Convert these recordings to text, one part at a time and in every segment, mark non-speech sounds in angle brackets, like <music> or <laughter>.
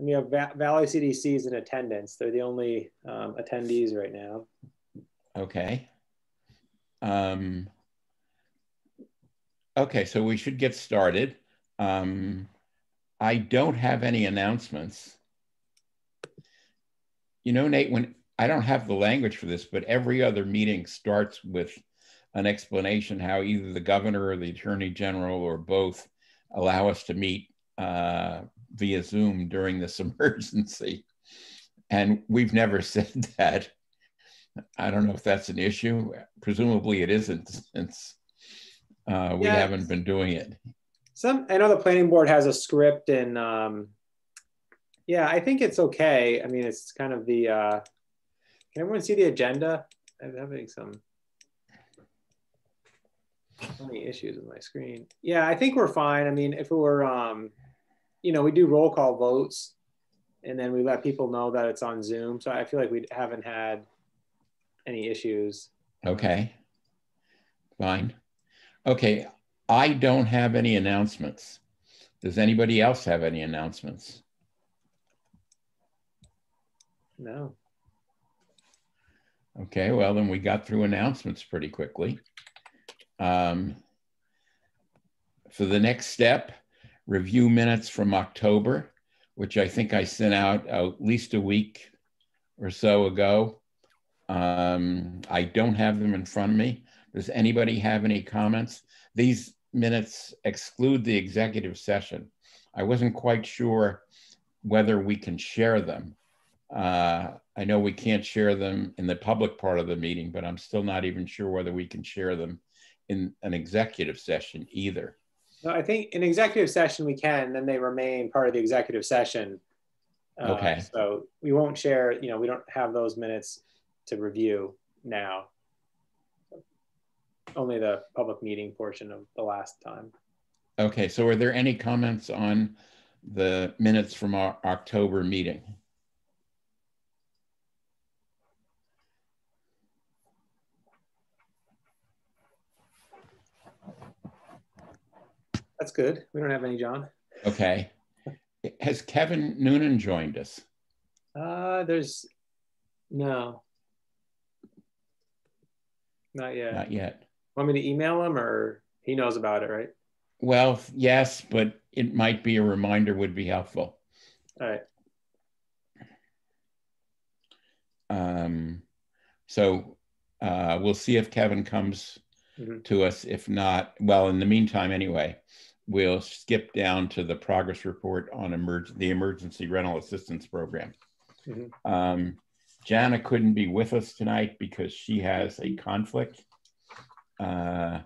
And we have Va- Valley CDCs in attendance. They're the only um, attendees right now. Okay. Um, okay, so we should get started. Um, I don't have any announcements. You know, Nate, when I don't have the language for this, but every other meeting starts with an explanation how either the governor or the attorney general or both allow us to meet uh, via Zoom during this <laughs> emergency. And we've never <laughs> said that. I don't know if that's an issue. Presumably it isn't <laughs> since uh, we yeah. haven't been doing it. Some I know the planning board has a script and um, yeah, I think it's okay. I mean, it's kind of the, uh, can everyone see the agenda? I'm having some many issues with my screen. Yeah, I think we're fine. I mean, if it were, um, you know, we do roll call votes and then we let people know that it's on Zoom. So I feel like we haven't had any issues. Okay. Fine. Okay. I don't have any announcements. Does anybody else have any announcements? No. Okay, well, then we got through announcements pretty quickly. Um, for the next step, review minutes from October, which I think I sent out at least a week or so ago. Um, I don't have them in front of me. Does anybody have any comments? These minutes exclude the executive session. I wasn't quite sure whether we can share them. Uh, I know we can't share them in the public part of the meeting, but I'm still not even sure whether we can share them in an executive session either. No, I think in executive session we can, then they remain part of the executive session. Uh, okay. So we won't share, you know, we don't have those minutes to review now. Only the public meeting portion of the last time. Okay, so are there any comments on the minutes from our October meeting? That's good. We don't have any, John. Okay. Has Kevin Noonan joined us? Uh, there's no, not yet. Not yet. Want me to email him, or he knows about it, right? Well, yes, but it might be a reminder would be helpful. All right. Um, so uh, we'll see if Kevin comes mm -hmm. to us. If not, well, in the meantime, anyway, we'll skip down to the progress report on emerg- the emergency rental assistance program. Mm-hmm. Um, Jana couldn't be with us tonight because she has a conflict uh,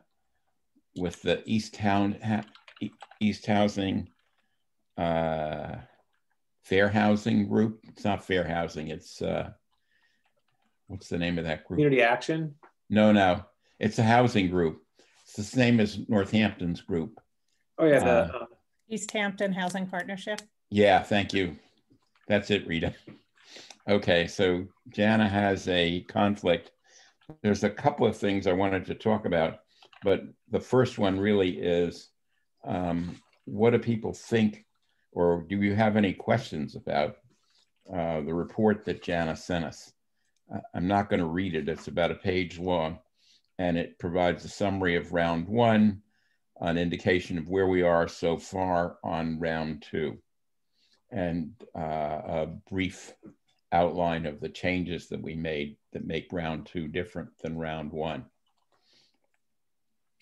with the East Town East Housing uh, Fair Housing Group. It's not Fair Housing. It's uh, what's the name of that group? Community Action. No, no, it's a housing group. It's the same as Northampton's group. Oh yeah, the uh, uh, East Hampton Housing Partnership. Yeah, thank you. That's it, Rita. Okay, so Jana has a conflict. There's a couple of things I wanted to talk about, but the first one really is um, what do people think, or do you have any questions about uh, the report that Jana sent us? I'm not going to read it, it's about a page long, and it provides a summary of round one, an indication of where we are so far on round two and uh, a brief outline of the changes that we made that make round two different than round one.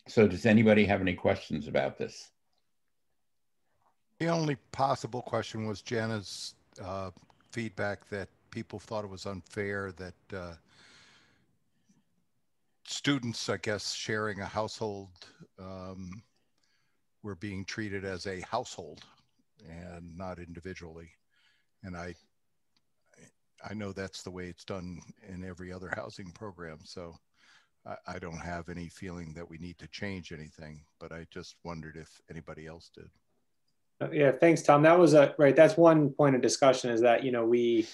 So does anybody have any questions about this? The only possible question was Jana's uh, feedback that people thought it was unfair that uh, students, I guess, sharing a household um, were being treated as a household and not individually. And I, I know that's the way it's done in every other housing program. So I, I don't have any feeling that we need to change anything, but I just wondered if anybody else did. Uh, yeah, thanks, Tom. That was a right. That's one point of discussion is that you know we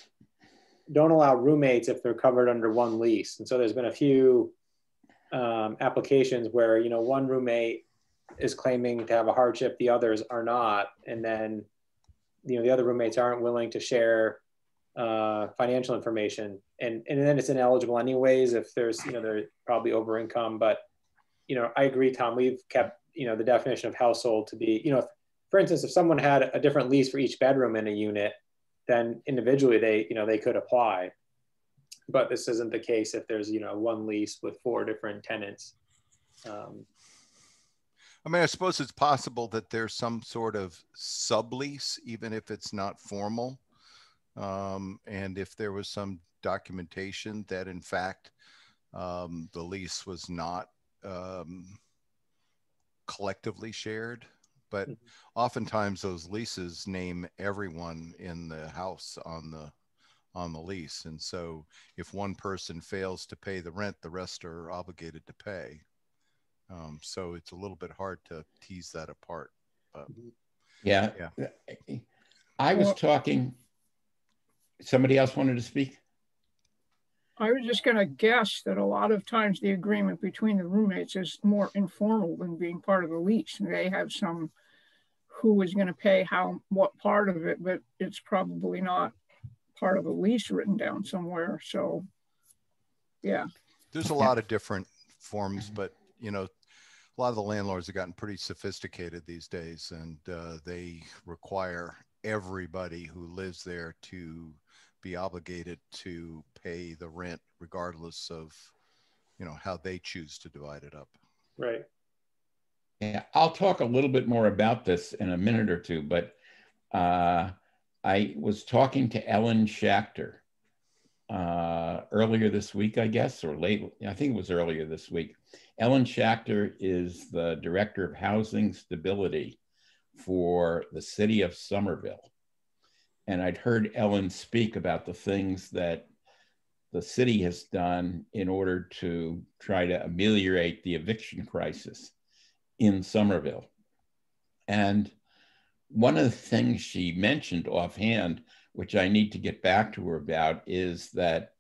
don't allow roommates if they're covered under one lease, and so there's been a few um, applications where you know one roommate is claiming to have a hardship, the others are not, and then you know the other roommates aren't willing to share uh, financial information, and and then it's ineligible anyways if there's you know they're probably over income. But you know I agree, Tom. We've kept you know the definition of household to be you know for instance if someone had a different lease for each bedroom in a unit, then individually they you know they could apply. But this isn't the case if there's you know one lease with four different tenants. Um, I mean, I suppose it's possible that there's some sort of sublease, even if it's not formal. Um, and if there was some documentation that in fact um, the lease was not um, collectively shared, but mm-hmm. oftentimes those leases name everyone in the house on the on the lease and so if one person fails to pay the rent the rest are obligated to pay um, so it's a little bit hard to tease that apart. But yeah, yeah. I was well, talking. Somebody else wanted to speak. I was just going to guess that a lot of times the agreement between the roommates is more informal than being part of the lease. They have some who is going to pay how what part of it, but it's probably not part of the lease written down somewhere. So, yeah. There's a lot of different forms, but you know, a lot of the landlords have gotten pretty sophisticated these days and uh, they require everybody who lives there to be obligated to pay the rent regardless of you know how they choose to divide it up. Right. Yeah i'll talk a little bit more about this in a minute or two but uh, i was talking to ellen schachter uh, earlier this week i guess or late i think it was earlier this week Ellen Schachter is the Director of Housing Stability for the city of Somerville. And I'd heard Ellen speak about the things that the city has done in order to try to ameliorate the eviction crisis in Somerville. And one of the things she mentioned offhand, which I need to get back to her about, is that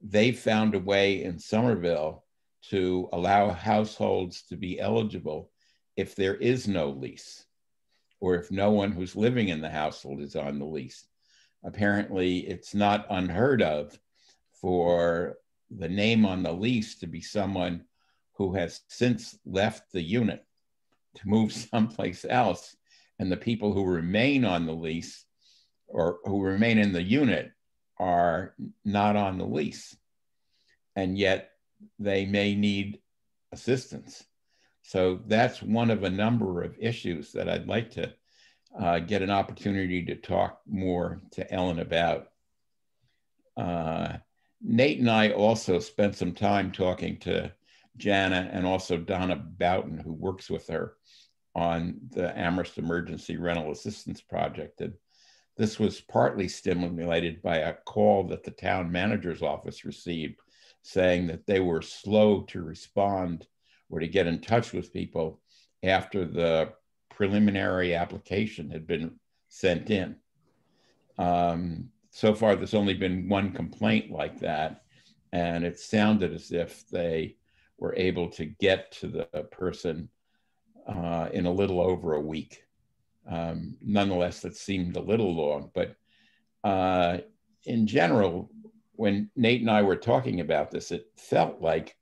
they found a way in Somerville to allow households to be eligible if there is no lease or if no one who's living in the household is on the lease. Apparently, it's not unheard of for the name on the lease to be someone who has since left the unit to move <laughs> someplace else, and the people who remain on the lease or who remain in the unit are not on the lease. And yet they may need assistance. So that's one of a number of issues that I'd like to uh, get an opportunity to talk more to Ellen about. Uh, Nate and I also spent some time talking to Jana and also Donna Boughton, who works with her on the Amherst Emergency Rental Assistance Project. And this was partly stimulated by a call that the town manager's office received saying that they were slow to respond or to get in touch with people after the preliminary application had been sent in. Um, so far, there's only been one complaint like that, and it sounded as if they were able to get to the person uh, in a little over a week. Um, nonetheless, that seemed a little long, but uh, in general, when Nate and I were talking about this, it felt like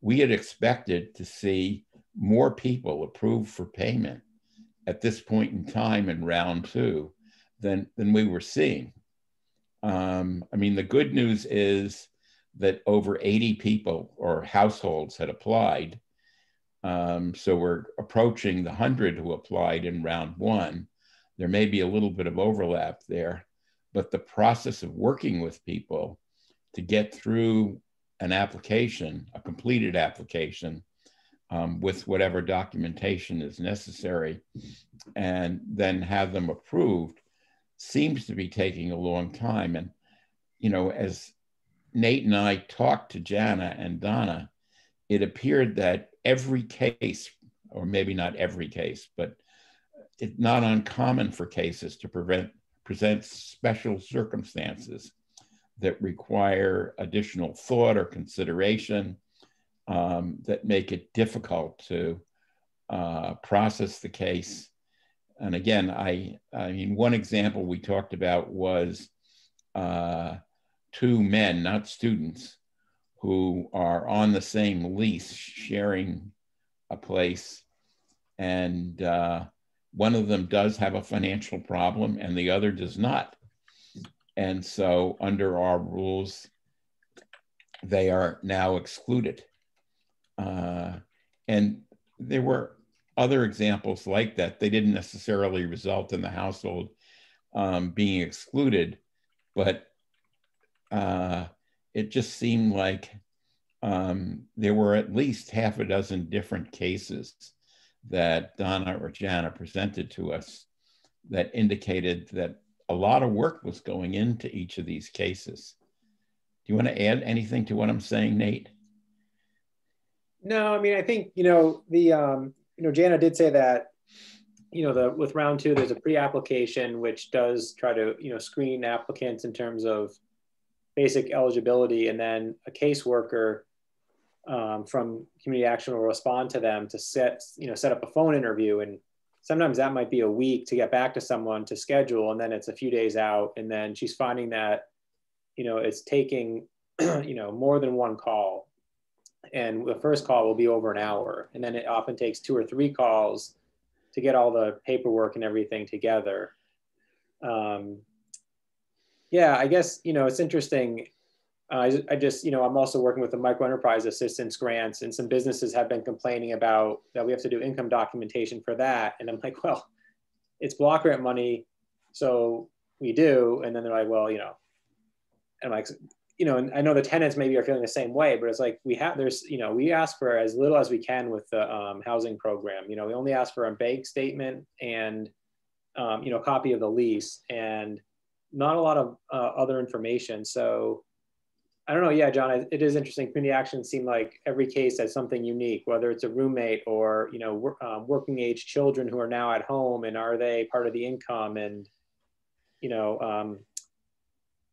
we had expected to see more people approved for payment at this point in time in round two than, than we were seeing. Um, I mean, the good news is that over 80 people or households had applied. Um, so we're approaching the 100 who applied in round one. There may be a little bit of overlap there but the process of working with people to get through an application, a completed application, um, with whatever documentation is necessary, and then have them approved seems to be taking a long time. And, you know, as Nate and I talked to Jana and Donna, it appeared that every case, or maybe not every case, but it's not uncommon for cases to prevent present special circumstances that require additional thought or consideration um, that make it difficult to uh, process the case. And again, I, I mean, one example we talked about was uh, two men, not students, who are on the same lease, sharing a place, and uh, one of them does have a financial problem and the other does not. And so, under our rules, they are now excluded. Uh, and there were other examples like that. They didn't necessarily result in the household um, being excluded, but uh, it just seemed like um, there were at least half a dozen different cases that Donna or Jana presented to us that indicated that a lot of work was going into each of these cases. Do you want to add anything to what I'm saying, Nate? No, I mean, I think, you know, the, um, you know, Jana did say that, you know, the, with round two, there's a pre-application, which does try to, you know, screen applicants in terms of basic eligibility. And then a caseworker um, from community action will respond to them to set, you know, set up a phone interview. And sometimes that might be a week to get back to someone to schedule. And then it's a few days out. And then she's finding that, you know, it's taking, <clears throat> you know, more than one call. And the first call will be over an hour. And then it often takes two or three calls to get all the paperwork and everything together. Um, yeah, I guess, you know, it's interesting uh, I, just, you know, I'm also working with the micro enterprise assistance grants, and some businesses have been complaining about that we have to do income documentation for that. And I'm like, well, it's block grant money, so we do. And then they're like, well, you know, and I'm like, you know, and I know the tenants maybe are feeling the same way, but it's like we have, there's, you know, we ask for as little as we can with the um, housing program. You know, we only ask for a bank statement and, um, you know, copy of the lease and not a lot of uh, other information. So, I don't know. Yeah, John, it is interesting. Community actions seem like every case has something unique, whether it's a roommate or you know um, working age children who are now at home, and are they part of the income? And you know, um,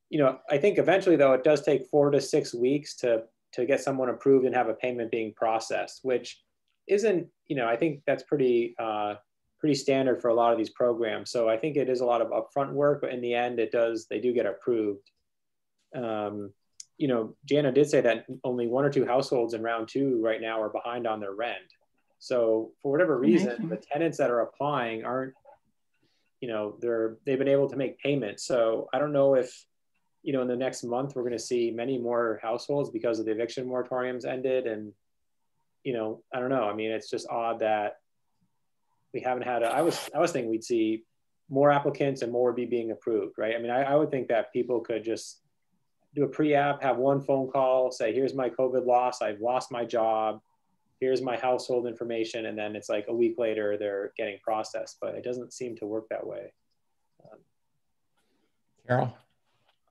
you know, I think eventually though it does take four to six weeks to to get someone approved and have a payment being processed, which isn't you know I think that's pretty uh, pretty standard for a lot of these programs. So I think it is a lot of upfront work, but in the end, it does they do get approved. Um, you know, Jana did say that only one or two households in round two right now are behind on their rent. So for whatever reason, the tenants that are applying aren't, you know, they're they've been able to make payments. So I don't know if, you know, in the next month we're going to see many more households because of the eviction moratoriums ended, and, you know, I don't know. I mean, it's just odd that we haven't had. A, I was I was thinking we'd see more applicants and more be being approved, right? I mean, I, I would think that people could just do a pre-app, have one phone call, say, here's my COVID loss, I've lost my job, here's my household information, and then it's like a week later they're getting processed, but it doesn't seem to work that way. Um, Carol?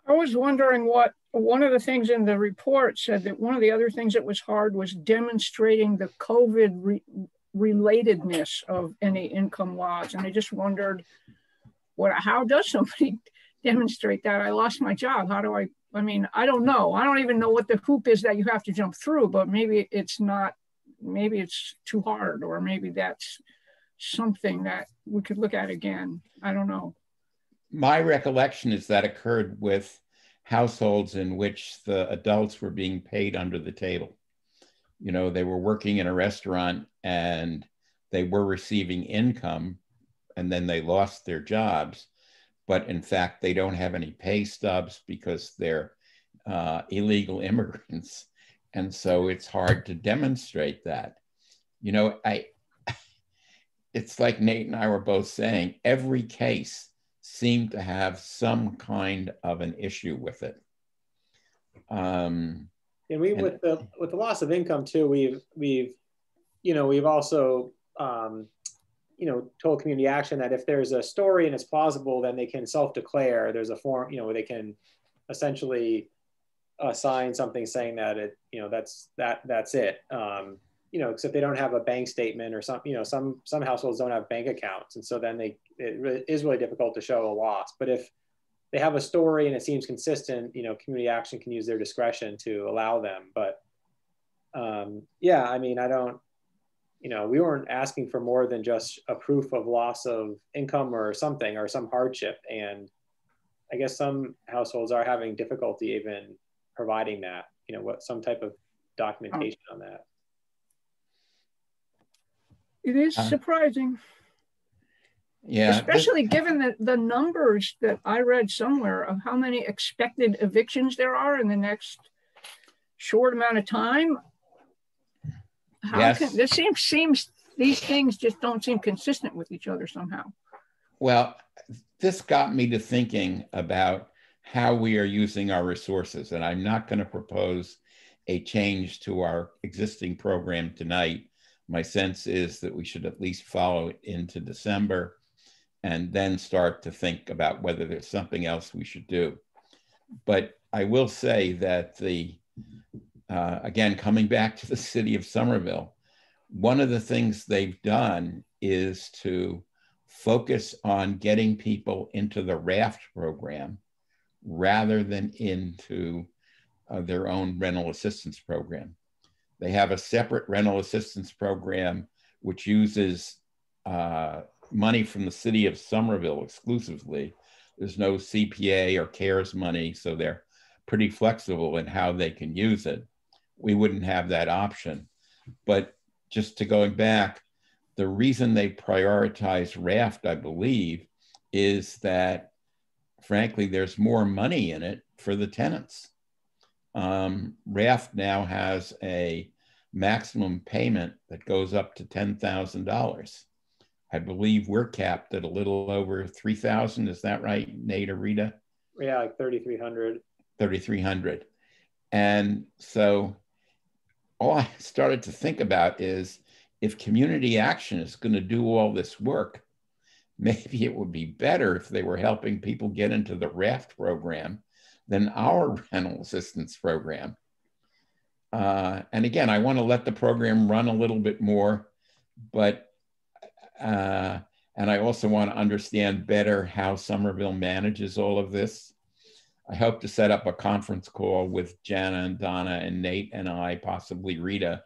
I was wondering what one of the things in the report said that one of the other things that was hard was demonstrating the COVID re relatedness of any income loss. And I just wondered what how does somebody <laughs> demonstrate that? I lost my job. How do I I mean, I don't know. I don't even know what the hoop is that you have to jump through, but maybe it's not, maybe it's too hard, or maybe that's something that we could look at again. I don't know. My recollection is that occurred with households in which the adults were being paid under the table. You know, they were working in a restaurant and they were receiving income and then they lost their jobs but in fact, they don't have any pay stubs because they're uh, illegal <laughs> immigrants. And so it's hard to demonstrate that. You know, I, <laughs> it's like Nate and I were both saying, every case seemed to have some kind of an issue with it. Um, and we, and, with the with the loss of income too, we've we've, you know, we've also um, you know, told community action that if there's a story and it's plausible, then they can self-declare. There's a form, you know, where they can essentially assign something saying that it, you know, that's that that's it. Um, you know, except they don't have a bank statement or some, you know, some some households don't have bank accounts, and so then they it really, is really difficult to show a loss. But if they have a story and it seems consistent, you know, community action can use their discretion to allow them. But um, yeah, I mean, I don't you know, we weren't asking for more than just a proof of loss of income or something or some hardship. And I guess some households are having difficulty even providing that, you know, what some type of documentation on that. It is Uh, surprising, Yeah. especially given the, the numbers that I read somewhere of how many expected evictions there are in the next short amount of time. How Yes. can, this seems, seems, these things just don't seem consistent with each other somehow. Well, this got me to thinking about how we are using our resources. And I'm not going to propose a change to our existing program tonight. My sense is that we should at least follow it into December and then start to think about whether there's something else we should do. But I will say that the, uh, again, coming back to the city of Somerville, one of the things they've done is to focus on getting people into the raft program rather than into uh, their own rental assistance program. They have a separate rental assistance program which uses uh, money from the city of Somerville exclusively. There's no CPA or CARES money, so they're pretty flexible in how they can use it. We wouldn't have that option. But just to going back, the reason they prioritize raft, I believe, is that frankly, there's more money in it for the tenants. Um, raft now has a maximum payment that goes up to $10,000. I believe we're capped at a little over 3,000. Is that right, Nate or Rita? Yeah, like 3,300. 3,300. And so all I started to think about is if community action is going to do all this work, <laughs> maybe it would be better if they were helping people get into the raft program than our <laughs> rental assistance program. Uh, and again, I want to let the program run a little bit more, but uh, and I also want to understand better how Somerville manages all of this. I hope to set up a conference call with Jana and Donna and Nate and I, possibly Rita,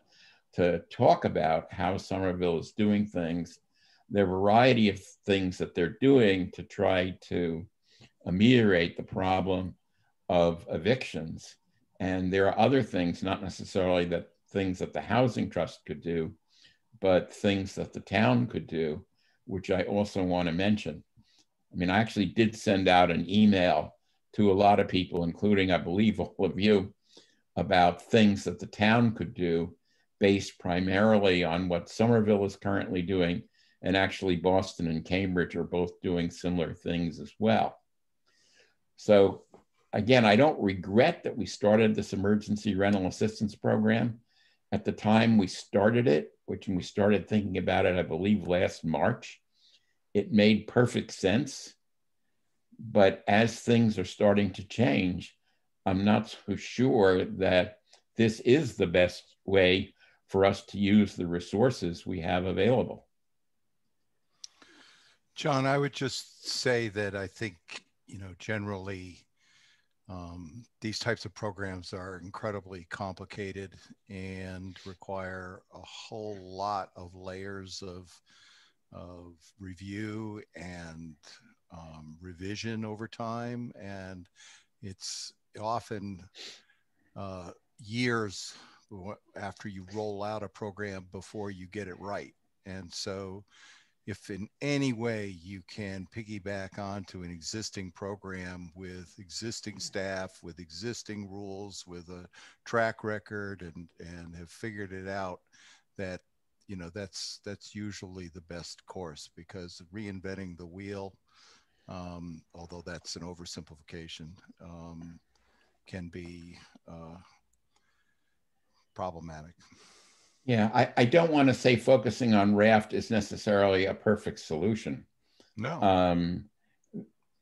to talk about how Somerville is doing things, the variety of things that they're doing to try to ameliorate the problem of evictions. And there are other things, not necessarily that things that the housing trust could do, but things that the town could do, which I also want to mention. I mean, I actually did send out an email to a lot of people, including, I believe, all of you, about things that the town could do based primarily on what Somerville is currently doing. And actually, Boston and Cambridge are both doing similar things as well. So, again, I don't regret that we started this emergency rental assistance program. At the time we started it, which we started thinking about it, I believe, last March, it made perfect sense. But as things are starting to change, I'm not so sure that this is the best way for us to use the resources we have available. John, I would just say that I think, you know, generally um, these types of programs are incredibly complicated and require a whole lot of layers of, of review and um, revision over time. And it's often uh, years after you roll out a program before you get it right. And so if in any way you can piggyback onto an existing program with existing staff, with existing rules, with a track record and, and have figured it out that, you know, that's, that's usually the best course because reinventing the wheel, um, although that's an oversimplification, um, can be uh, problematic. Yeah, I, I don't want to say focusing on raft is necessarily a perfect solution. No. Um,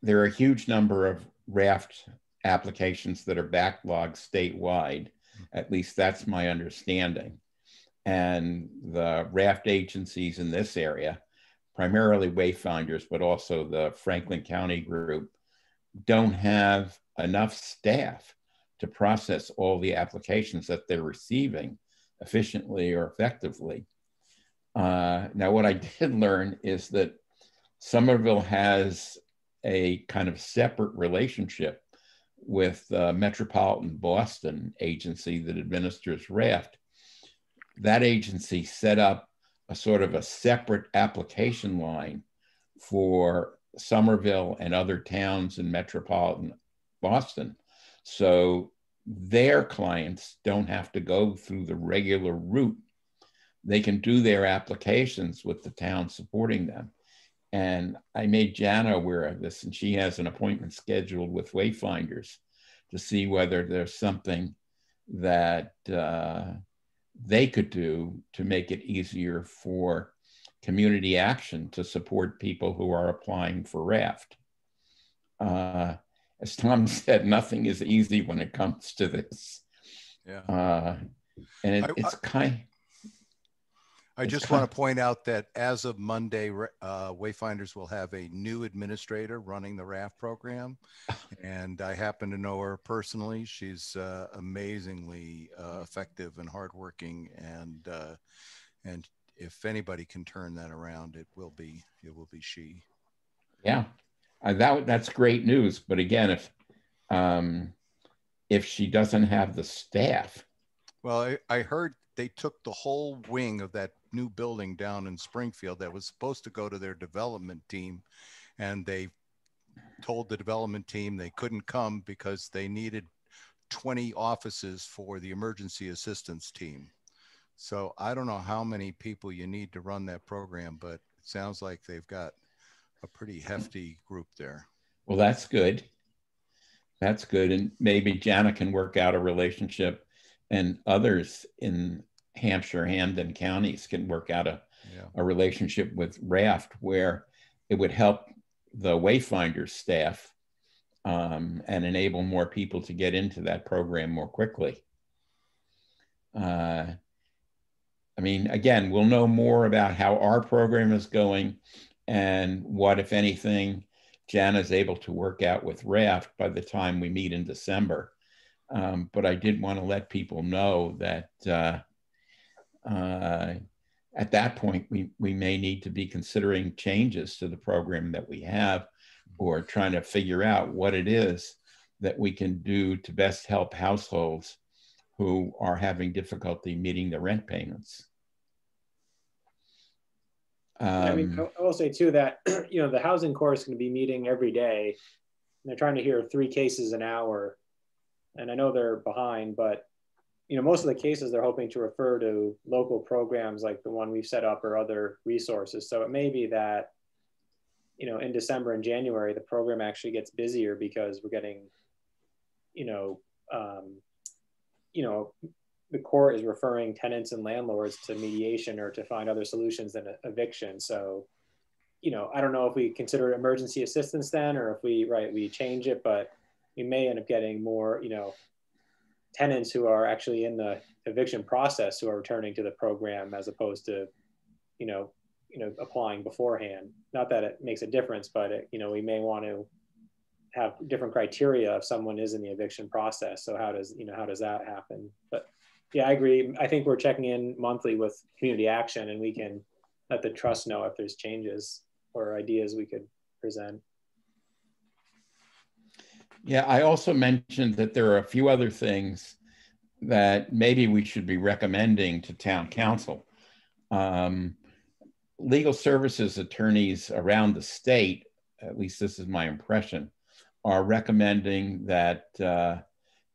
there are a huge number of raft applications that are backlogged statewide. At least that's my understanding. And the raft agencies in this area, primarily Wayfinders, but also the Franklin County group, don't have enough staff to process all the applications that they're receiving efficiently or effectively. Uh, now, what I <laughs> did learn is that Somerville has a kind of separate relationship with uh, Metropolitan Boston agency that administers RAFT. That agency set up a sort of a separate application line for Somerville and other towns in metropolitan Boston. So their clients don't have to go through the regular route. They can do their applications with the town supporting them. And I made Jana aware of this, and she has an appointment scheduled with Wayfinders to see whether there's something that uh, they could do to make it easier for community action to support people who are applying for RAFT. Uh, as Tom <laughs> said, nothing is easy when it comes to this. Yeah. Uh, and it, I- it's kind. I It's just kind- want to point out that as of Monday, uh, Wayfinders will have a new administrator running the RAFT program. <laughs> And I happen to know her personally. She's uh, amazingly uh, effective and hardworking. And, uh, and if anybody can turn that around, it will be, it will be she. Yeah, uh, that that's great news. But again, if um, if she doesn't have the staff, Well, I, I heard they took the whole wing of that new building down in Springfield that was supposed to go to their development team. And they told the development team they couldn't come because they needed 20 offices for the emergency assistance team. So I don't know how many people you need to run that program, but it sounds like they've got a pretty hefty group there. well, that's good. That's good, and maybe Jana can work out a relationship, and others in Hampshire, Hampden counties can work out a Yeah. a relationship with RAFT where it would help the Wayfinders staff um, and enable more people to get into that program more quickly. Uh, I mean, again, we'll know more about how our program is going and what, if anything, Jan is able to work out with RAFT by the time we meet in December. Um, but I did want to let people know that uh, uh, at that point, we, we may need to be considering changes to the program that we have or trying to figure out what it is that we can do to best help households who are having difficulty meeting the rent payments. I mean, Um, I will say too that <clears throat> you know the housing court is going to be meeting every day. And they're trying to hear three cases an hour, and I know they're behind, but you know most of the cases they're hoping to refer to local programs like the one we've set up or other resources. So it may be that you know in December and January the program actually gets busier because we're getting you know um, you know the court is referring tenants and landlords to mediation or to find other solutions than eviction. So, you know, I don't know if we consider it emergency assistance then, or if we, right, we change it, but we may end up getting more, you know, tenants who are actually in the eviction process who are returning to the program as opposed to, you know, you know, applying beforehand. Not that it makes a difference, but it, you know, we may want to have different criteria if someone is in the eviction process. So how does, you know, how does that happen? But yeah, I agree. I think we're checking in monthly with community action and we can let the trust know if there's changes or ideas we could present. Yeah, I also mentioned that there are a few other things that maybe we should be recommending to town council. Um, legal services attorneys around the state, at least this is my impression, are recommending that uh,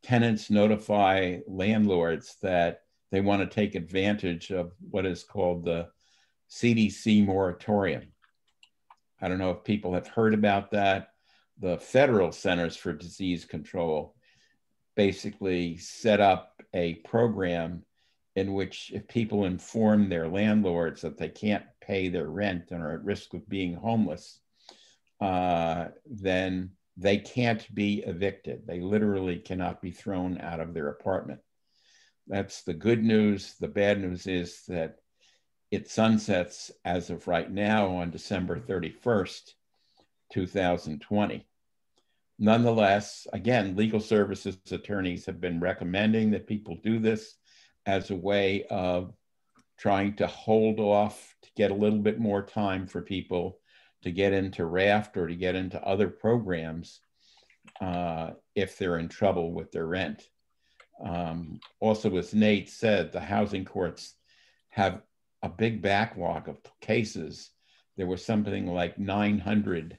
tenants notify landlords that they want to take advantage of what is called the CDC moratorium. I don't know if people have heard about that the federal centers for disease control basically set up a program in which if people inform their landlords that they can't pay their rent and are at risk of being homeless uh, then they can't be evicted. They literally cannot be thrown out of their apartment. That's the good news. The bad news is that it sunsets as of right now on december 31st 2020 Nonetheless, again, legal services attorneys have been recommending that people do this as a way of trying to hold off to get a little bit more time for people to get into raft or to get into other programs uh, if they're in trouble with their rent. Um, also, as Nate said, the housing courts have a big backlog of cases. There was something like 900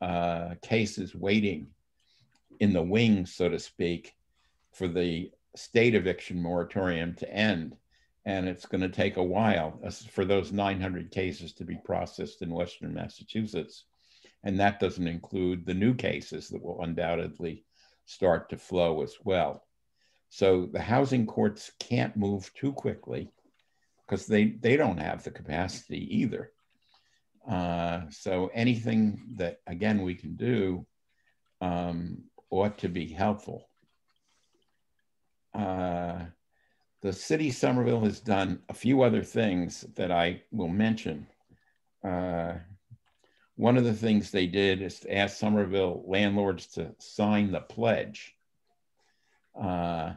uh, cases waiting in the wings, so to speak, for the state eviction moratorium to end. And it's going to take a while for those 900 cases to be processed in Western Massachusetts. And that doesn't include the new cases that will undoubtedly start to flow as well. So the housing courts can't move too quickly because they, they don't have the capacity either. Uh, so anything that, again, we can do um, ought to be helpful. Uh, the city Somerville has done a few other things that I will mention. Uh, one of the things they did is to ask Somerville landlords to sign the pledge. Uh,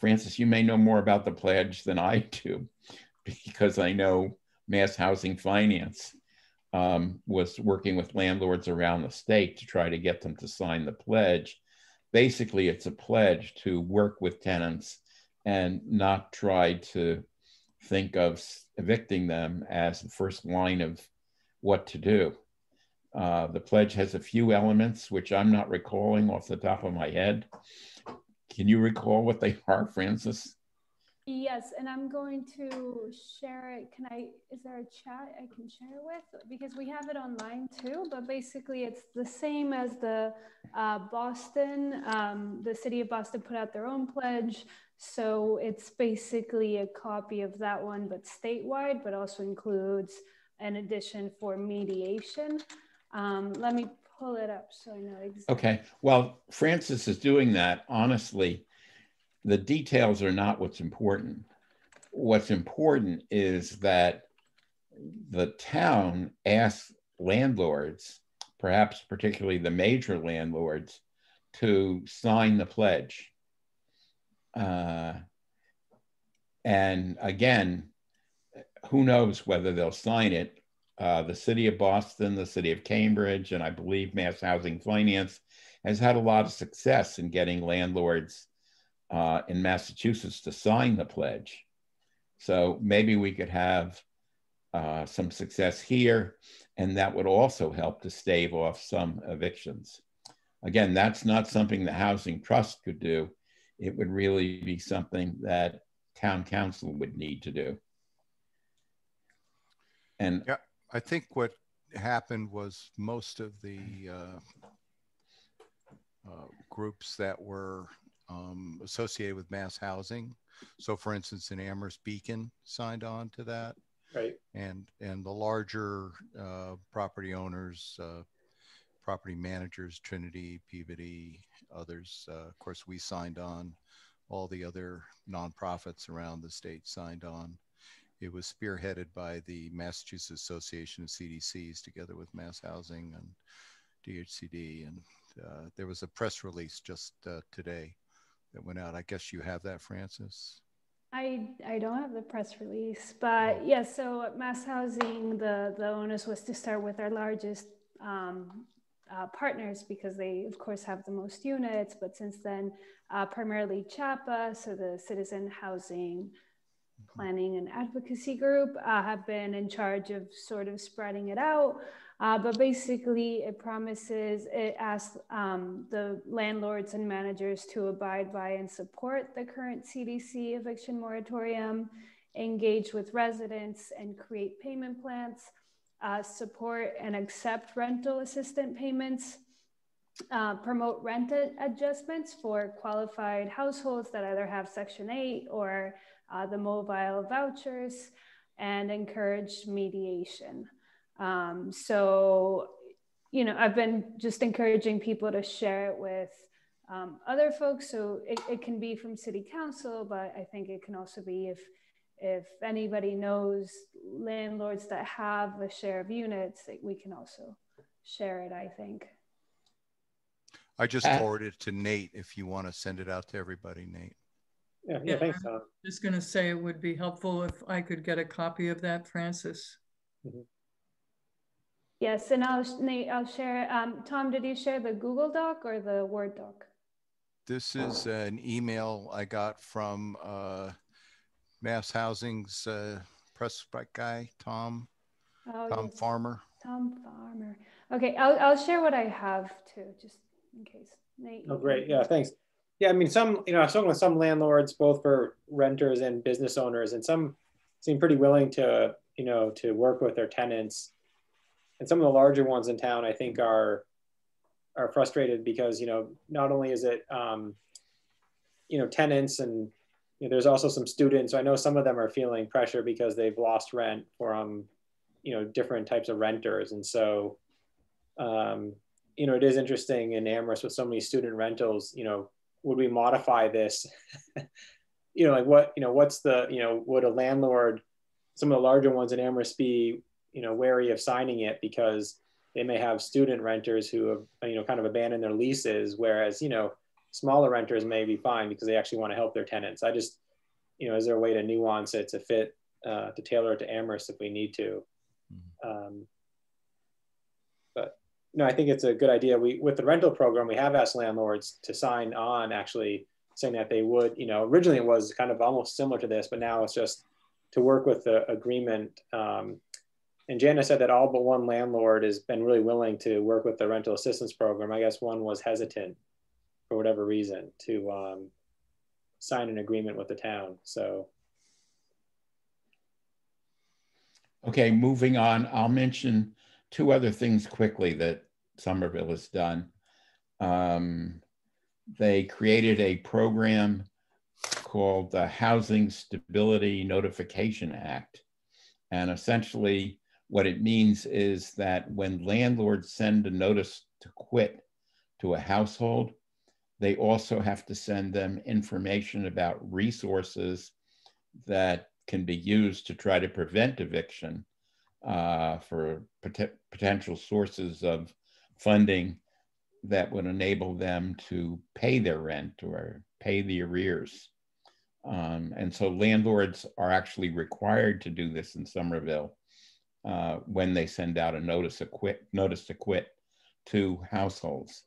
Francis, you may know more about the pledge than I do <laughs> because I know Mass Housing Finance um, was working with landlords around the state to try to get them to sign the pledge. Basically, it's a pledge to work with tenants and not try to think of evicting them as the first line of what to do. Uh, the pledge has a few elements, which I'm not recalling off the top of my head. Can you recall what they <laughs> are, Francis? Yes, and I'm going to share it. Can I, is there a chat I can share with? Because we have it online too, but basically it's the same as the uh, Boston, um, the city of Boston put out their own pledge. So it's basically a copy of that one, but statewide, but also includes an addition for mediation. Um, let me pull it up so I know exactly. Okay, well, Francis is doing that honestly the details are not what's important. What's important is that the town asks landlords, perhaps particularly the major landlords, to sign the pledge. Uh, and again, who knows whether they'll sign it. Uh, the city of Boston, the city of Cambridge, and I believe Mass Housing Finance has had a lot of success in getting landlords uh, in Massachusetts to sign the pledge. So maybe we could have uh, some success here, and that would also help to stave off some evictions. Again, that's not something the Housing Trust could do. It would really be something that town council would need to do. And yeah, I think what happened was most of the uh, uh, groups that were um, associated with mass housing. So, for instance, in Amherst, Beacon signed on to that. Right. And and the larger uh, property owners, uh, property managers, Trinity, Peabody, others. Uh, of course, we signed on. All the other nonprofits around the state signed on. It was spearheaded by the Massachusetts Association of CDCs, together with Mass Housing and DHCD, and uh, there was a press release just uh, today that went out. I guess you have that, Francis. I, I don't have the press release, but yes. Yeah, so Mass Housing, the the onus was to start with our largest um, uh, partners because they, of course, have the most units. But since then, uh, primarily CHAPA, so the Citizen Housing Planning and Advocacy Group, uh, have been in charge of sort of spreading it out. Uh, but basically, it promises, it asks um, the landlords and managers to abide by and support the current CDC eviction moratorium, engage with residents and create payment plans, uh, support and accept rental assistant payments, uh, promote rent adjustments for qualified households that either have Section 8 or uh, the mobile vouchers, and encourage mediation. Um, so, you know, I've been just encouraging people to share it with um, other folks. So it, it can be from city council, but I think it can also be if if anybody knows landlords that have a share of units, we can also share it, I think. I just uh, forwarded it to Nate if you want to send it out to everybody, Nate. Yeah, yeah, Yeah. thanks, Tom. Just gonna say it would be helpful if I could get a copy of that, Francis. Yes, and I'll, Nate, I'll share, um, Tom, did you share the Google Doc or the Word doc? This is an email I got from uh, Mass Housing's uh, press guy, Tom, Oh, Tom yes, Farmer. Tom Farmer. Okay, I'll, I'll share what I have too, just in case. Nate. Oh, great. Yeah, thanks. Yeah, I mean, some, you know, I've spoken with some landlords, both for renters and business owners, and some seem pretty willing to, you know, to work with their tenants. And some of the larger ones in town, I think, are are frustrated because, you know, not only is it, um, you know, tenants and know, there's also some students. I know some of them are feeling pressure because they've lost rent from, you know, different types of renters, and so, um, you know, it is interesting in Amherst with so many student rentals, you know, would we modify this? <laughs> you know, like what, you know, what's the, you know, would a landlord, some of the larger ones in Amherst be, you know, wary of signing it because they may have student renters who have, you know, kind of abandoned their leases, whereas, you know, smaller renters may be fine because they actually want to help their tenants. I just, you know, is there a way to nuance it to fit, uh, to tailor it to Amherst if we need to? Um, but no, I think it's a good idea. We with the rental program, we have asked landlords to sign on actually saying that they would, you know, originally it was kind of almost similar to this, but now it's just to work with the agreement. Um, and Jana said that all but one landlord has been really willing to work with the rental assistance program. I guess one was hesitant for whatever reason to um, sign an agreement with the town. So Okay, moving on, I'll mention two other things quickly that Somerville has done. Um, they created a program called the Housing Stability Notification Act. And essentially, what it means is that when landlords send a notice to quit to a household, they also have to send them information about resources that can be used to try to prevent eviction uh, for pot- potential sources of funding that would enable them to pay their rent or pay the arrears. Um, and so landlords are actually required to do this in Somerville uh, when they send out a notice, of quit, notice to quit to households.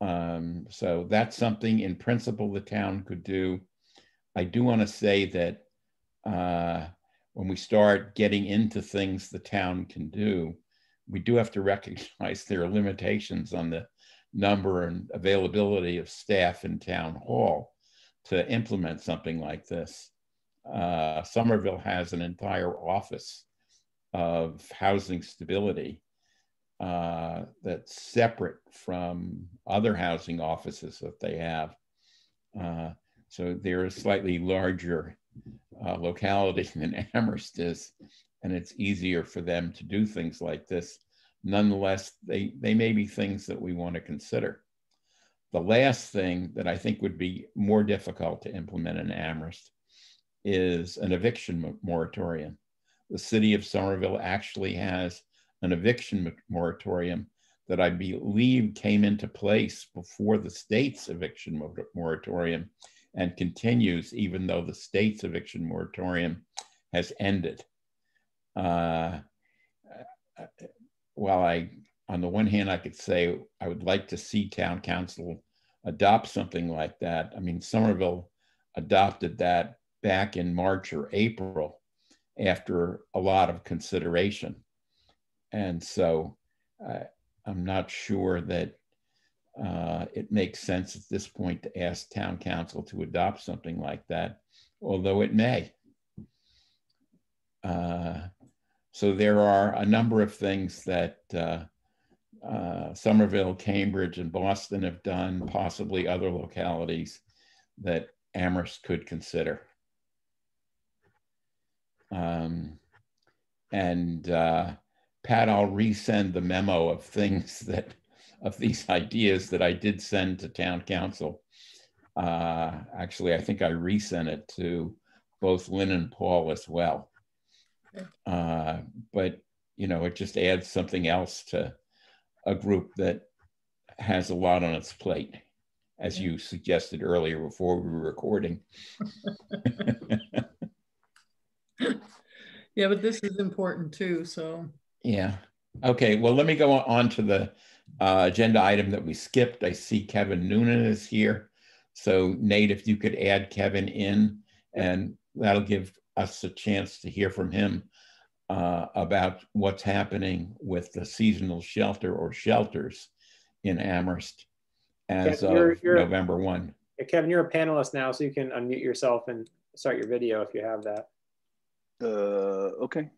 Um, so that's something in principle the town could do. I do want to say that uh, when we start getting into things the town can do, we do have to recognize <laughs> there are limitations on the number and availability of staff in town hall to implement something like this. Uh, Somerville has an entire office of housing stability uh, that's separate from other housing offices that they have. Uh, so they're a slightly larger uh, locality <laughs> than Amherst is, and it's easier for them to do things like this. Nonetheless, they, they may be things that we want to consider. The last thing that I think would be more difficult to implement in Amherst is an eviction moratorium. The city of Somerville actually has an eviction moratorium that I believe came into place before the state's eviction moratorium and continues even though the state's eviction moratorium has ended. Uh, while I, on the one hand, I could say I would like to see town council adopt something like that. I mean, Somerville adopted that back in March or April after a lot of consideration. And so uh, I'm not sure that uh, it makes sense at this point to ask town council to adopt something like that, although it may. Uh, so there are a number of things that uh, uh, Somerville, Cambridge, and Boston have done, possibly other localities that Amherst could consider. Um, and uh, Pat, I'll resend the memo of things <laughs> that, of these ideas that I did send to town council. Uh, actually, I think I resent it to both Lynn and Paul as well. Uh, but, you know, it just adds something else to a group that has a lot on its plate. as you suggested earlier before we were recording. <laughs> yeah, but this is important too. So, yeah. Okay. Well, let me go on to the uh, agenda item that we skipped. I see Kevin Noonan is here. So, Nate, if you could add Kevin in, and that'll give us a chance to hear from him uh, about what's happening with the seasonal shelter or shelters in Amherst as Yeah, you're- of you're- November 1. Yeah, Kevin, you're a panelist now, so you can unmute yourself and start your video if you have that. Uh, okay.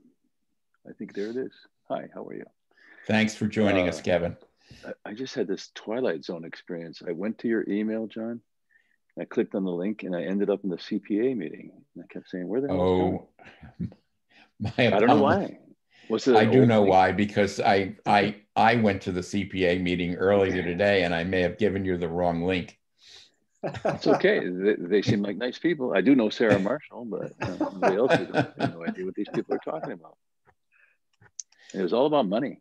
I think there it is. Hi, how are you? Thanks for joining us, Uh, Kevin. I, just had this Twilight Zone experience. I went to your email, John. I clicked on the link and I ended up in the CPA meeting. And I kept saying, where the hell is Oh, <laughs> my? I don't know why. What's I do know thing? why because I I I went to the CPA meeting earlier today and I may have given you the wrong link. It's okay. <laughs> They, they seem like nice people. I do know Sarah Marshall, but uh, nobody else have no idea what these people are talking about. It was all about money.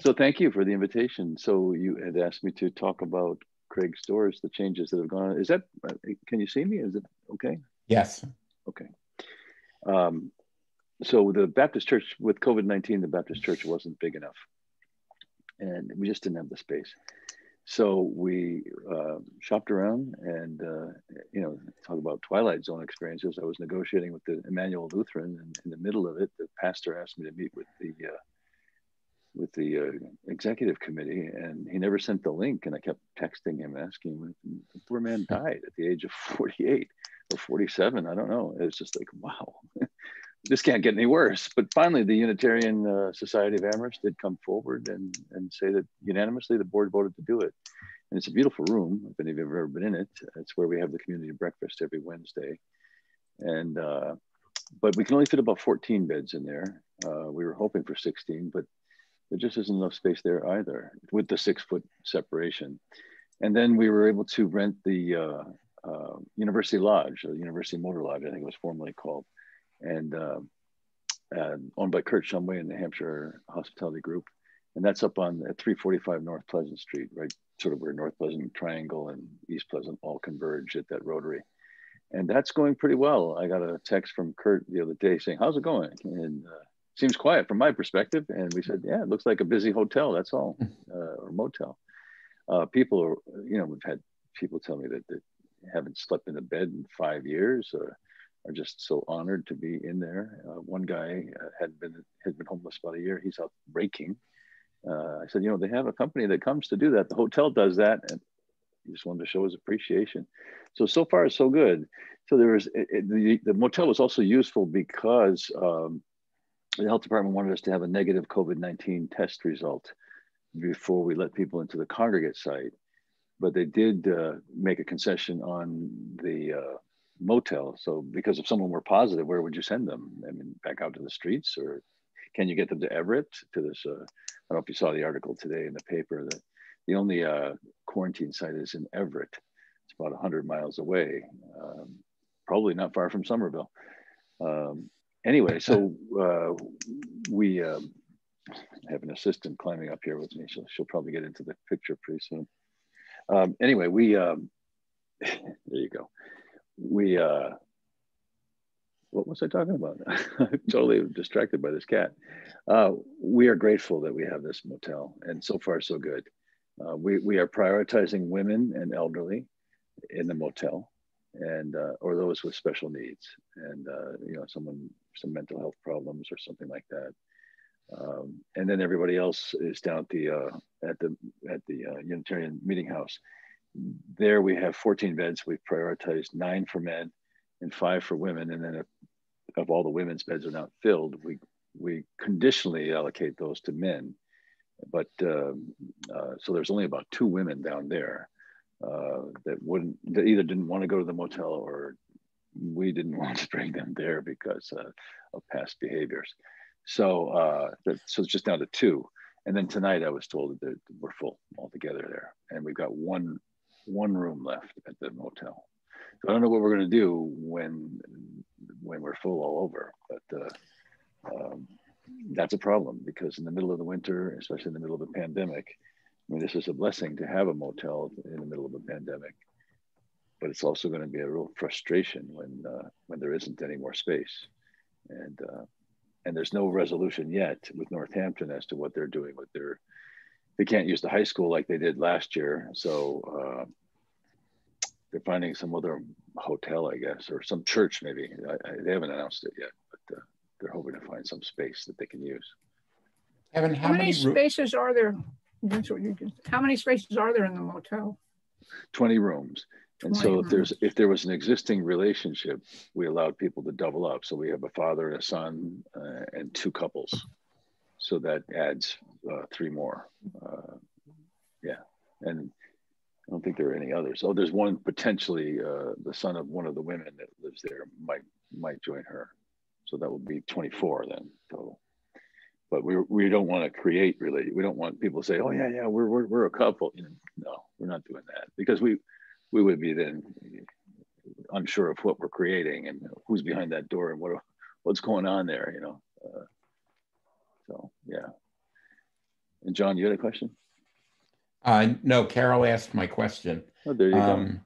so thank you for the invitation. So you had asked me to talk about Craig's Doors, the changes that have gone. on. Is that? Can you see me? Is it okay? Yes. Okay. Um, so the Baptist Church with COVID nineteen, the Baptist Church wasn't big enough, and we just didn't have the space. So we uh, shopped around and uh, you know talk about Twilight Zone experiences. I was negotiating with the Immanuel Lutheran, and in the middle of it, the pastor asked me to meet with the uh, with the uh, executive committee, and he never sent the link. And I kept texting him, asking him. The poor man <laughs> died at the age of forty eight or 47. I don't know. It was just like, wow, <laughs> this can't get any worse. But finally, the Unitarian uh, Society of Amherst did come forward and, and say that unanimously the board voted to do it. And it's a beautiful room. If any of you have ever been in it, it's where we have the community breakfast every Wednesday. And, uh, but we can only fit about 14 beds in there. Uh, we were hoping for 16, but there just isn't enough space there either with the six foot separation. And then we were able to rent the uh, uh, University Lodge, the University Motor Lodge, I think it was formerly called, and uh, uh, owned by Kurt Shumway and the Hampshire Hospitality Group. And that's up on at 345 North Pleasant Street, right sort of where North Pleasant Triangle and East Pleasant all converge at that rotary. And that's going pretty well. I got a text from Kurt the other day saying, How's it going? And uh, seems quiet from my perspective. And we said, Yeah, it looks like a busy hotel, that's all, uh, or motel. Uh, people are, you know, we've had people tell me that, they haven't slept in a bed in five years or are just so honored to be in there. Uh, one guy uh, had been had been homeless about a year. He's out raking. Uh, I said, you know, they have a company that comes to do that. The hotel does that, and he just wanted to show his appreciation. So so far so good. So there was it, it, the the motel was also useful because um, the health department wanted us to have a negative COVID nineteen test result before we let people into the congregate site but they did uh, make a concession on the uh, motel. So because if someone were positive, where would you send them? I mean, back out to the streets, or can you get them to Everett? To this, uh, I don't know if you saw the article today in the paper that the only uh, quarantine site is in Everett. It's about 100 miles away, um, probably not far from Somerville. Um, anyway, so uh, we um, have an assistant climbing up here with me, so she'll probably get into the picture pretty soon. Um, anyway, we um, <laughs> there you go. We uh, what was I talking about? <laughs> I'm totally distracted by this cat. Uh, we are grateful that we have this motel, and so far so good. Uh, we we are prioritizing women and elderly in the motel, and uh, or those with special needs, and uh, you know someone some mental health problems or something like that. Um, and then everybody else is down at the uh, at the at the uh, Unitarian Meeting House. There we have 14 beds. We've prioritized nine for men and five for women. And then if, if all the women's beds are not filled, we we conditionally allocate those to men. But um, uh, so there's only about two women down there uh, that wouldn't that either didn't want to go to the motel or we didn't <laughs> want to bring them there because uh, of past behaviors. So uh, that, so it's just down to two. And then tonight I was told that we're full altogether there, and we've got one one room left at the motel. So I don't know what we're going to do when when we're full all over, but uh, um, that's a problem because in the middle of the winter, especially in the middle of a pandemic, I mean, this is a blessing to have a motel in the middle of a pandemic, but it's also going to be a real frustration when uh, when there isn't any more space, and uh, and there's no resolution yet with Northampton as to what they're doing with their. They can't use the high school like they did last year, so uh, they're finding some other hotel, I guess, or some church maybe. I, I, they haven't announced it yet, but uh, they're hoping to find some space that they can use. Evan, how, how many, many spaces are there? That's what you can, how many spaces are there in the motel? 20 rooms. And 20 so if there's if there was an existing relationship, we allowed people to double up. So we have a father and a son uh, and two couples. So that adds uh, three more. Uh, yeah, and I don't think there are any others. Oh, there's one potentially uh, the son of one of the women that lives there might might join her. So that would be 24 then total but we, we don't want to create really we don't want people to say oh yeah yeah we're, we're, we're a couple you know, no we're not doing that because we we would be then unsure of what we're creating and who's behind that door and what what's going on there you know uh, so yeah and john you had a question uh, no carol asked my question oh, there you um, go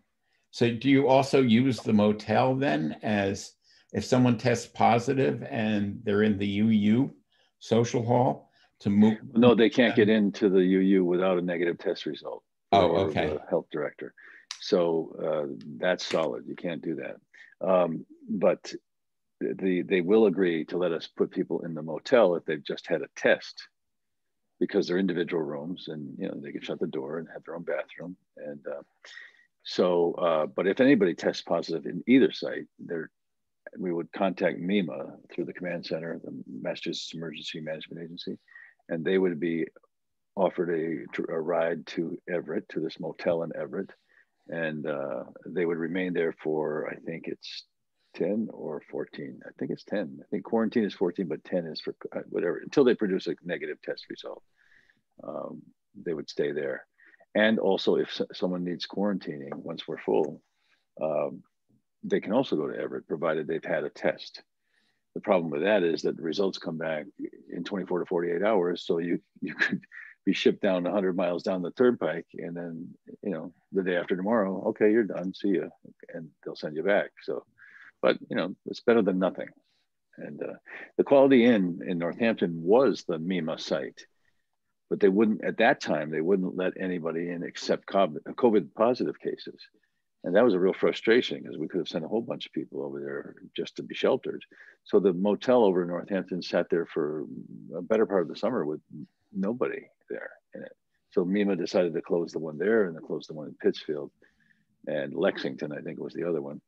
so do you also use the motel then as if someone tests positive and they're in the uu social hall to move? No, they can't get into the UU without a negative test result. Oh, okay. The health director. So uh, that's solid. You can't do that. Um, but the they will agree to let us put people in the motel if they've just had a test because they're individual rooms and you know they can shut the door and have their own bathroom and uh, so uh, but if anybody tests positive in either site they're we would contact MEMA through the command center, the Massachusetts Emergency Management Agency, and they would be offered a, a ride to Everett, to this motel in Everett. And uh, they would remain there for, I think it's 10 or 14. I think it's 10. I think quarantine is 14, but 10 is for uh, whatever, until they produce a negative test result. Um, they would stay there. And also, if someone needs quarantining once we're full, um, they can also go to Everett provided they've had a test. The problem with that is that the results come back in 24 to 48 hours. So you you could be shipped down 100 miles down the turnpike, and then you know the day after tomorrow, okay, you're done. See you, and they'll send you back. So, but you know it's better than nothing. And uh, the Quality Inn in Northampton was the MEMA site, but they wouldn't at that time. They wouldn't let anybody in except COVID positive cases and that was a real frustration because we could have sent a whole bunch of people over there just to be sheltered. So the motel over in Northampton sat there for a better part of the summer with nobody there in it. So MEMA decided to close the one there and then close the one in Pittsfield, and Lexington I think was the other one.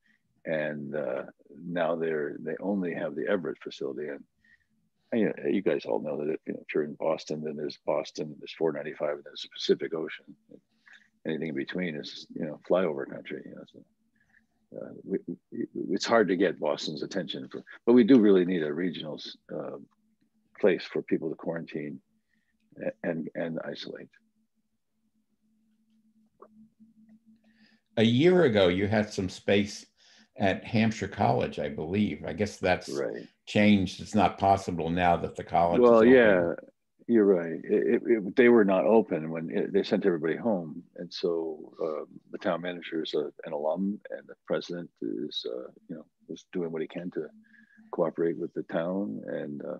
And uh, now they're they only have the Everett facility. And, and you, know, you guys all know that if, you know, if you're in Boston, then there's Boston, there's 495, and there's the Pacific Ocean anything in between is you know flyover country. You know, so, uh, we, it's hard to get Boston's attention, for, but we do really need a regional uh, place for people to quarantine and and isolate. A year ago, you had some space at Hampshire College, I believe. I guess that's right. changed. It's not possible now that the college. Well, yeah, you're right. It, it, they were not open when it, they sent everybody home, and so uh, the town manager is a, an alum, and the president is, uh, you know, was doing what he can to cooperate with the town, and uh,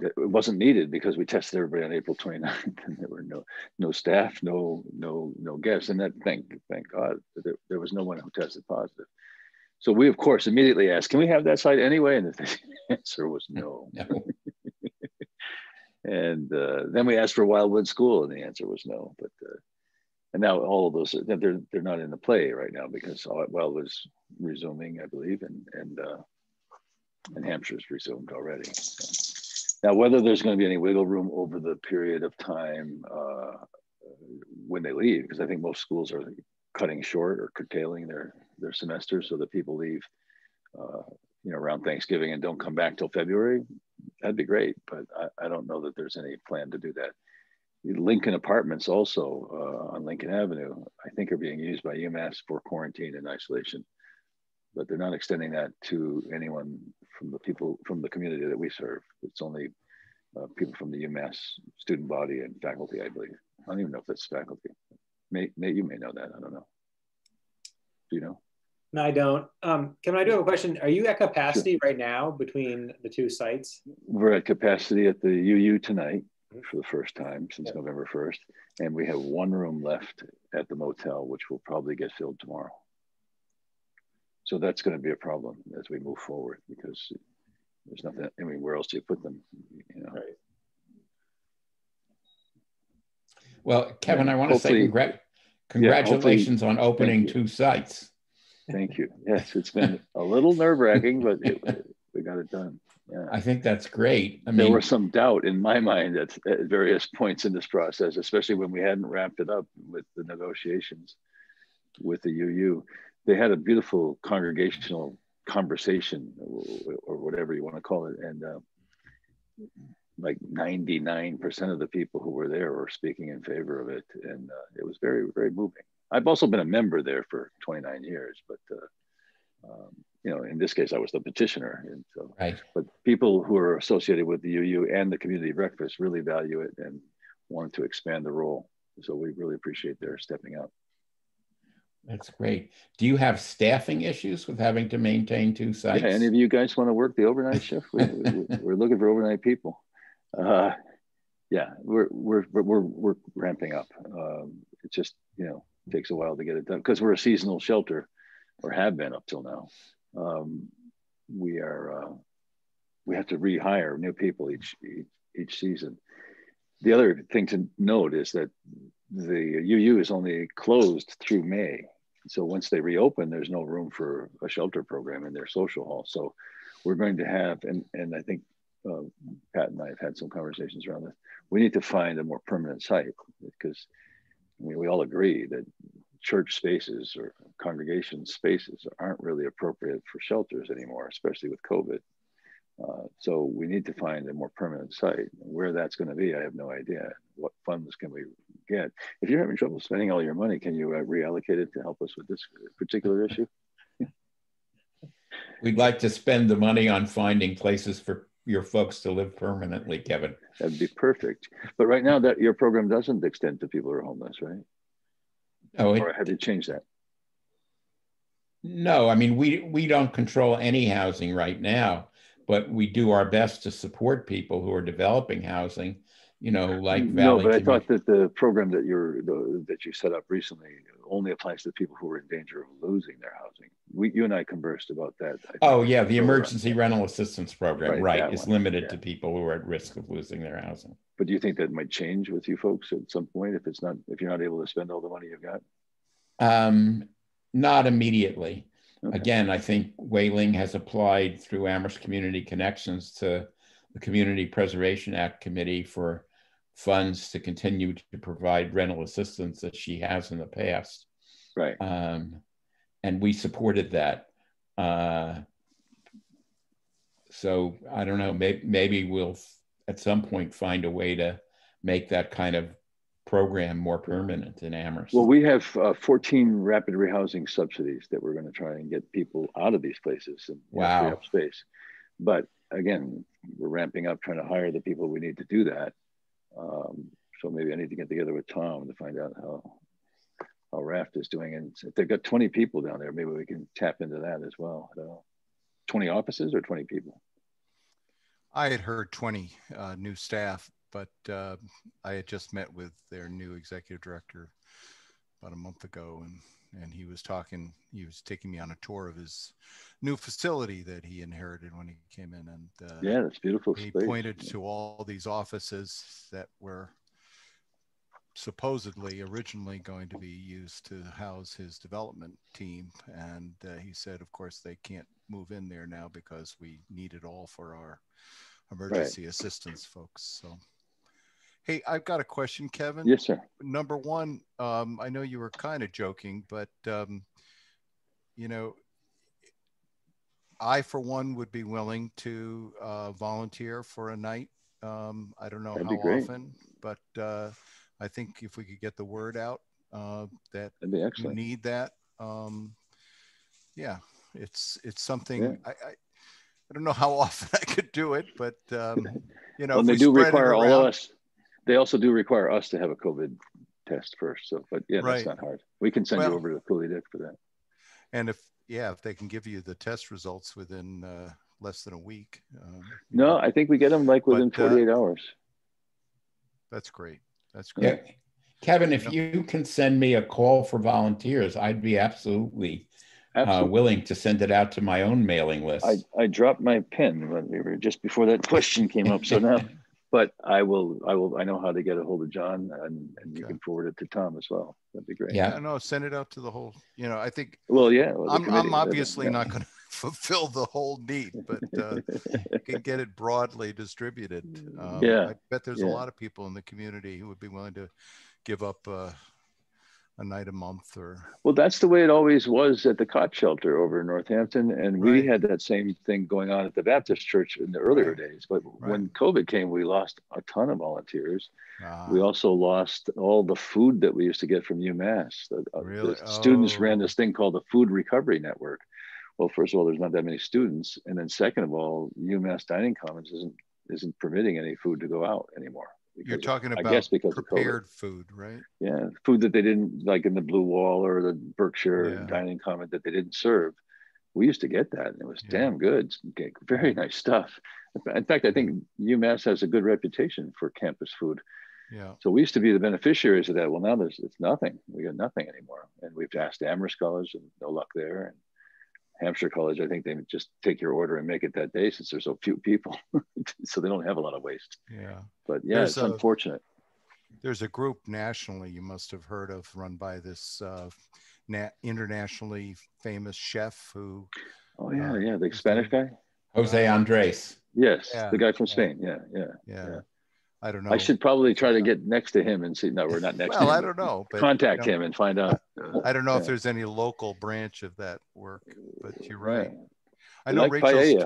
it wasn't needed because we tested everybody on April 29th, <laughs> and there were no no staff, no no no guests, and that thank thank God there, there was no one who tested positive. So we of course immediately asked, "Can we have that site anyway?" And the <laughs> answer was no. <laughs> no. And uh, then we asked for Wildwood School, and the answer was no. But uh, and now all of those they're they're not in the play right now because Wildwood's resuming, I believe, and and uh, and Hampshire's resumed already. So, now, whether there's going to be any wiggle room over the period of time uh, when they leave, because I think most schools are cutting short or curtailing their their semesters so that people leave uh, you know, around Thanksgiving and don't come back till February, that'd be great. But I, I don't know that there's any plan to do that. Lincoln Apartments also uh, on Lincoln Avenue, I think are being used by UMass for quarantine and isolation, but they're not extending that to anyone from the people from the community that we serve. It's only uh, people from the UMass student body and faculty, I believe. I don't even know if that's faculty. May, may you may know that. I don't know. Do you know? No, I don't. Um, Kevin, I do have a question. Are you at capacity sure. right now between the two sites? We're at capacity at the UU tonight for the first time since November 1st. And we have one room left at the motel, which will probably get filled tomorrow. So that's going to be a problem as we move forward because there's nothing, anywhere else to put them? You know? Right. Well, Kevin, I want to say congr congratulations yeah, on opening two sites. Thank you. Yes, it's been a little nerve wracking, but it, we got it done. Yeah. I think that's great. I mean, there was some doubt in my mind at, at various points in this process, especially when we hadn't wrapped it up with the negotiations with the UU. They had a beautiful congregational conversation, or whatever you want to call it, and uh, like 99% of the people who were there were speaking in favor of it, and uh, it was very, very moving. I've also been a member there for 29 years, but uh, um, you know, in this case, I was the petitioner. And so, right. but people who are associated with the UU and the community breakfast really value it and wanted to expand the role. So we really appreciate their stepping up. That's great. Do you have staffing issues with having to maintain two sites? Yeah, any of you guys want to work the overnight shift? We, are <laughs> looking for overnight people. Uh, yeah, we're, we're, we're, we're ramping up. Um, it just, you know, takes a while to get it done because we're a seasonal shelter or have been up till now um, we are uh, we have to rehire new people each, each, each season. The other thing to note is that the UU is only closed through May. So once they reopen, there's no room for a shelter program in their social hall. So we're going to have, and, and I think uh, Pat and I have had some conversations around this. We need to find a more permanent site because I mean, we all agree that church spaces or congregation spaces aren't really appropriate for shelters anymore, especially with COVID. Uh, so we need to find a more permanent site. Where that's going to be, I have no idea. What funds can we get? If you're having trouble spending all your money, can you uh, reallocate it to help us with this particular issue? <laughs> We'd like to spend the money on finding places for your folks to live permanently, Kevin. That'd be perfect. But right now, that your program doesn't extend to people who are homeless, right? Oh, it, or have you changed that? No, I mean we we don't control any housing right now, but we do our best to support people who are developing housing. You know, like Valley. No, but I thought that the program that you're the, that you set up recently only applies to people who are in danger of losing their housing. We, you and I conversed about that. Oh yeah, the emergency rental assistance program, right, right is limited yeah. to people who are at risk of losing their housing. But do you think that might change with you folks at some point if it's not if you're not able to spend all the money you've got? Um, not immediately. Okay. Again, I think Wei Ling has applied through Amherst Community Connections to the Community Preservation Act Committee for funds to continue to provide rental assistance that she has in the past. Right. Um, and we supported that. Uh, so I don't know, maybe, maybe we'll at some point find a way to make that kind of program more permanent in Amherst? Well, we have uh, 14 rapid rehousing subsidies that we're going to try and get people out of these places and wow. up space. But again, we're ramping up trying to hire the people we need to do that. Um, so maybe I need to get together with Tom to find out how how Raft is doing. And if they've got 20 people down there, maybe we can tap into that as well. 20 offices or 20 people? I had heard 20 uh, new staff but uh, I had just met with their new executive director about a month ago, and and he was talking. He was taking me on a tour of his new facility that he inherited when he came in, and uh, yeah, that's beautiful. He space. pointed to all these offices that were supposedly originally going to be used to house his development team, and uh, he said, of course, they can't move in there now because we need it all for our emergency right. assistance folks. So Hey, I've got a question, Kevin. Yes, sir. Number one, um, I know you were kind of joking, but um, you know, I for one would be willing to uh, volunteer for a night. Um, I don't know That'd how often, but uh, I think if we could get the word out uh, that you need that, um, yeah, it's it's something. Yeah. I, I, I don't know how <laughs> often I could do it, but um, <laughs> you know, Well, if they we do require all of us. They also do require us to have a COVID test first. So, but yeah, Right. that's not hard. We can send Well- you over to Cooley Dick for that. And if, yeah, if they can give you the test results within uh, less than a week. um, No, know, I think we get them like within But, uh, 48 hours. That's great. That's great. Yeah. Kevin, if you can send me a call for volunteers, I'd be absolutely uh, Absolutely. willing to send it out to my own mailing list. I, I dropped my pen when we were just before that <laughs> question came up. So now, but I will, I will, I know how to get a hold of John and, and you can forward it to Tom as well. That'd be great. Yeah. Yeah, no, send it out to the whole, you know, I think Well, yeah. well, I'm, I'm obviously yeah. not going <laughs> to fulfill the whole need, but uh, <laughs> can get it broadly distributed. Um, Yeah, I bet there's a lot of people in the community who would be willing to give up uh, a night a month or, Well, that's the way it always was at the cot shelter over in Northampton. And we had that same thing going on at the Baptist church in the earlier Right. days. But Right. when COVID came, we lost a ton of volunteers. uh, We also lost all the food that we used to get from UMass. The, uh, the Really? students ran Oh. this thing called the Food Recovery Network. Well, first of all, there's not that many students, and then second of all, UMass Dining Commons isn't isn't permitting any food to go out anymore. You're of- talking I about guess because prepared food, right? Yeah, food that they didn't like in the Blue Wall or the Berkshire Yeah. Dining Common that they didn't serve. We used to get that, and it was Yeah. damn good. Very nice stuff. In In fact, I think UMass has a good reputation for campus food. Yeah. So we used to be the beneficiaries of that. Well, now there's it's nothing. We got nothing anymore. And we've asked Amherst College, and no luck there. And Hampshire College, I think they just take your order and make it that day since there's so few people, <laughs> so they don't have a lot of waste. Yeah. But yeah, There's it's a- unfortunate. There's a group nationally you must have heard of run by this uh, na- internationally famous chef who, Oh yeah, uh, yeah, the Spanish guy. Jose Andres. Yes, Yeah, the guy from yeah. Spain. Yeah, yeah. yeah, Yeah. I don't know. I should probably try to get next to him and see. No, we're not next well, I don't know, but Contact you know, him and find out. I don't know if there's any local branch of that work, but you're right. Right. I know like Rachel's.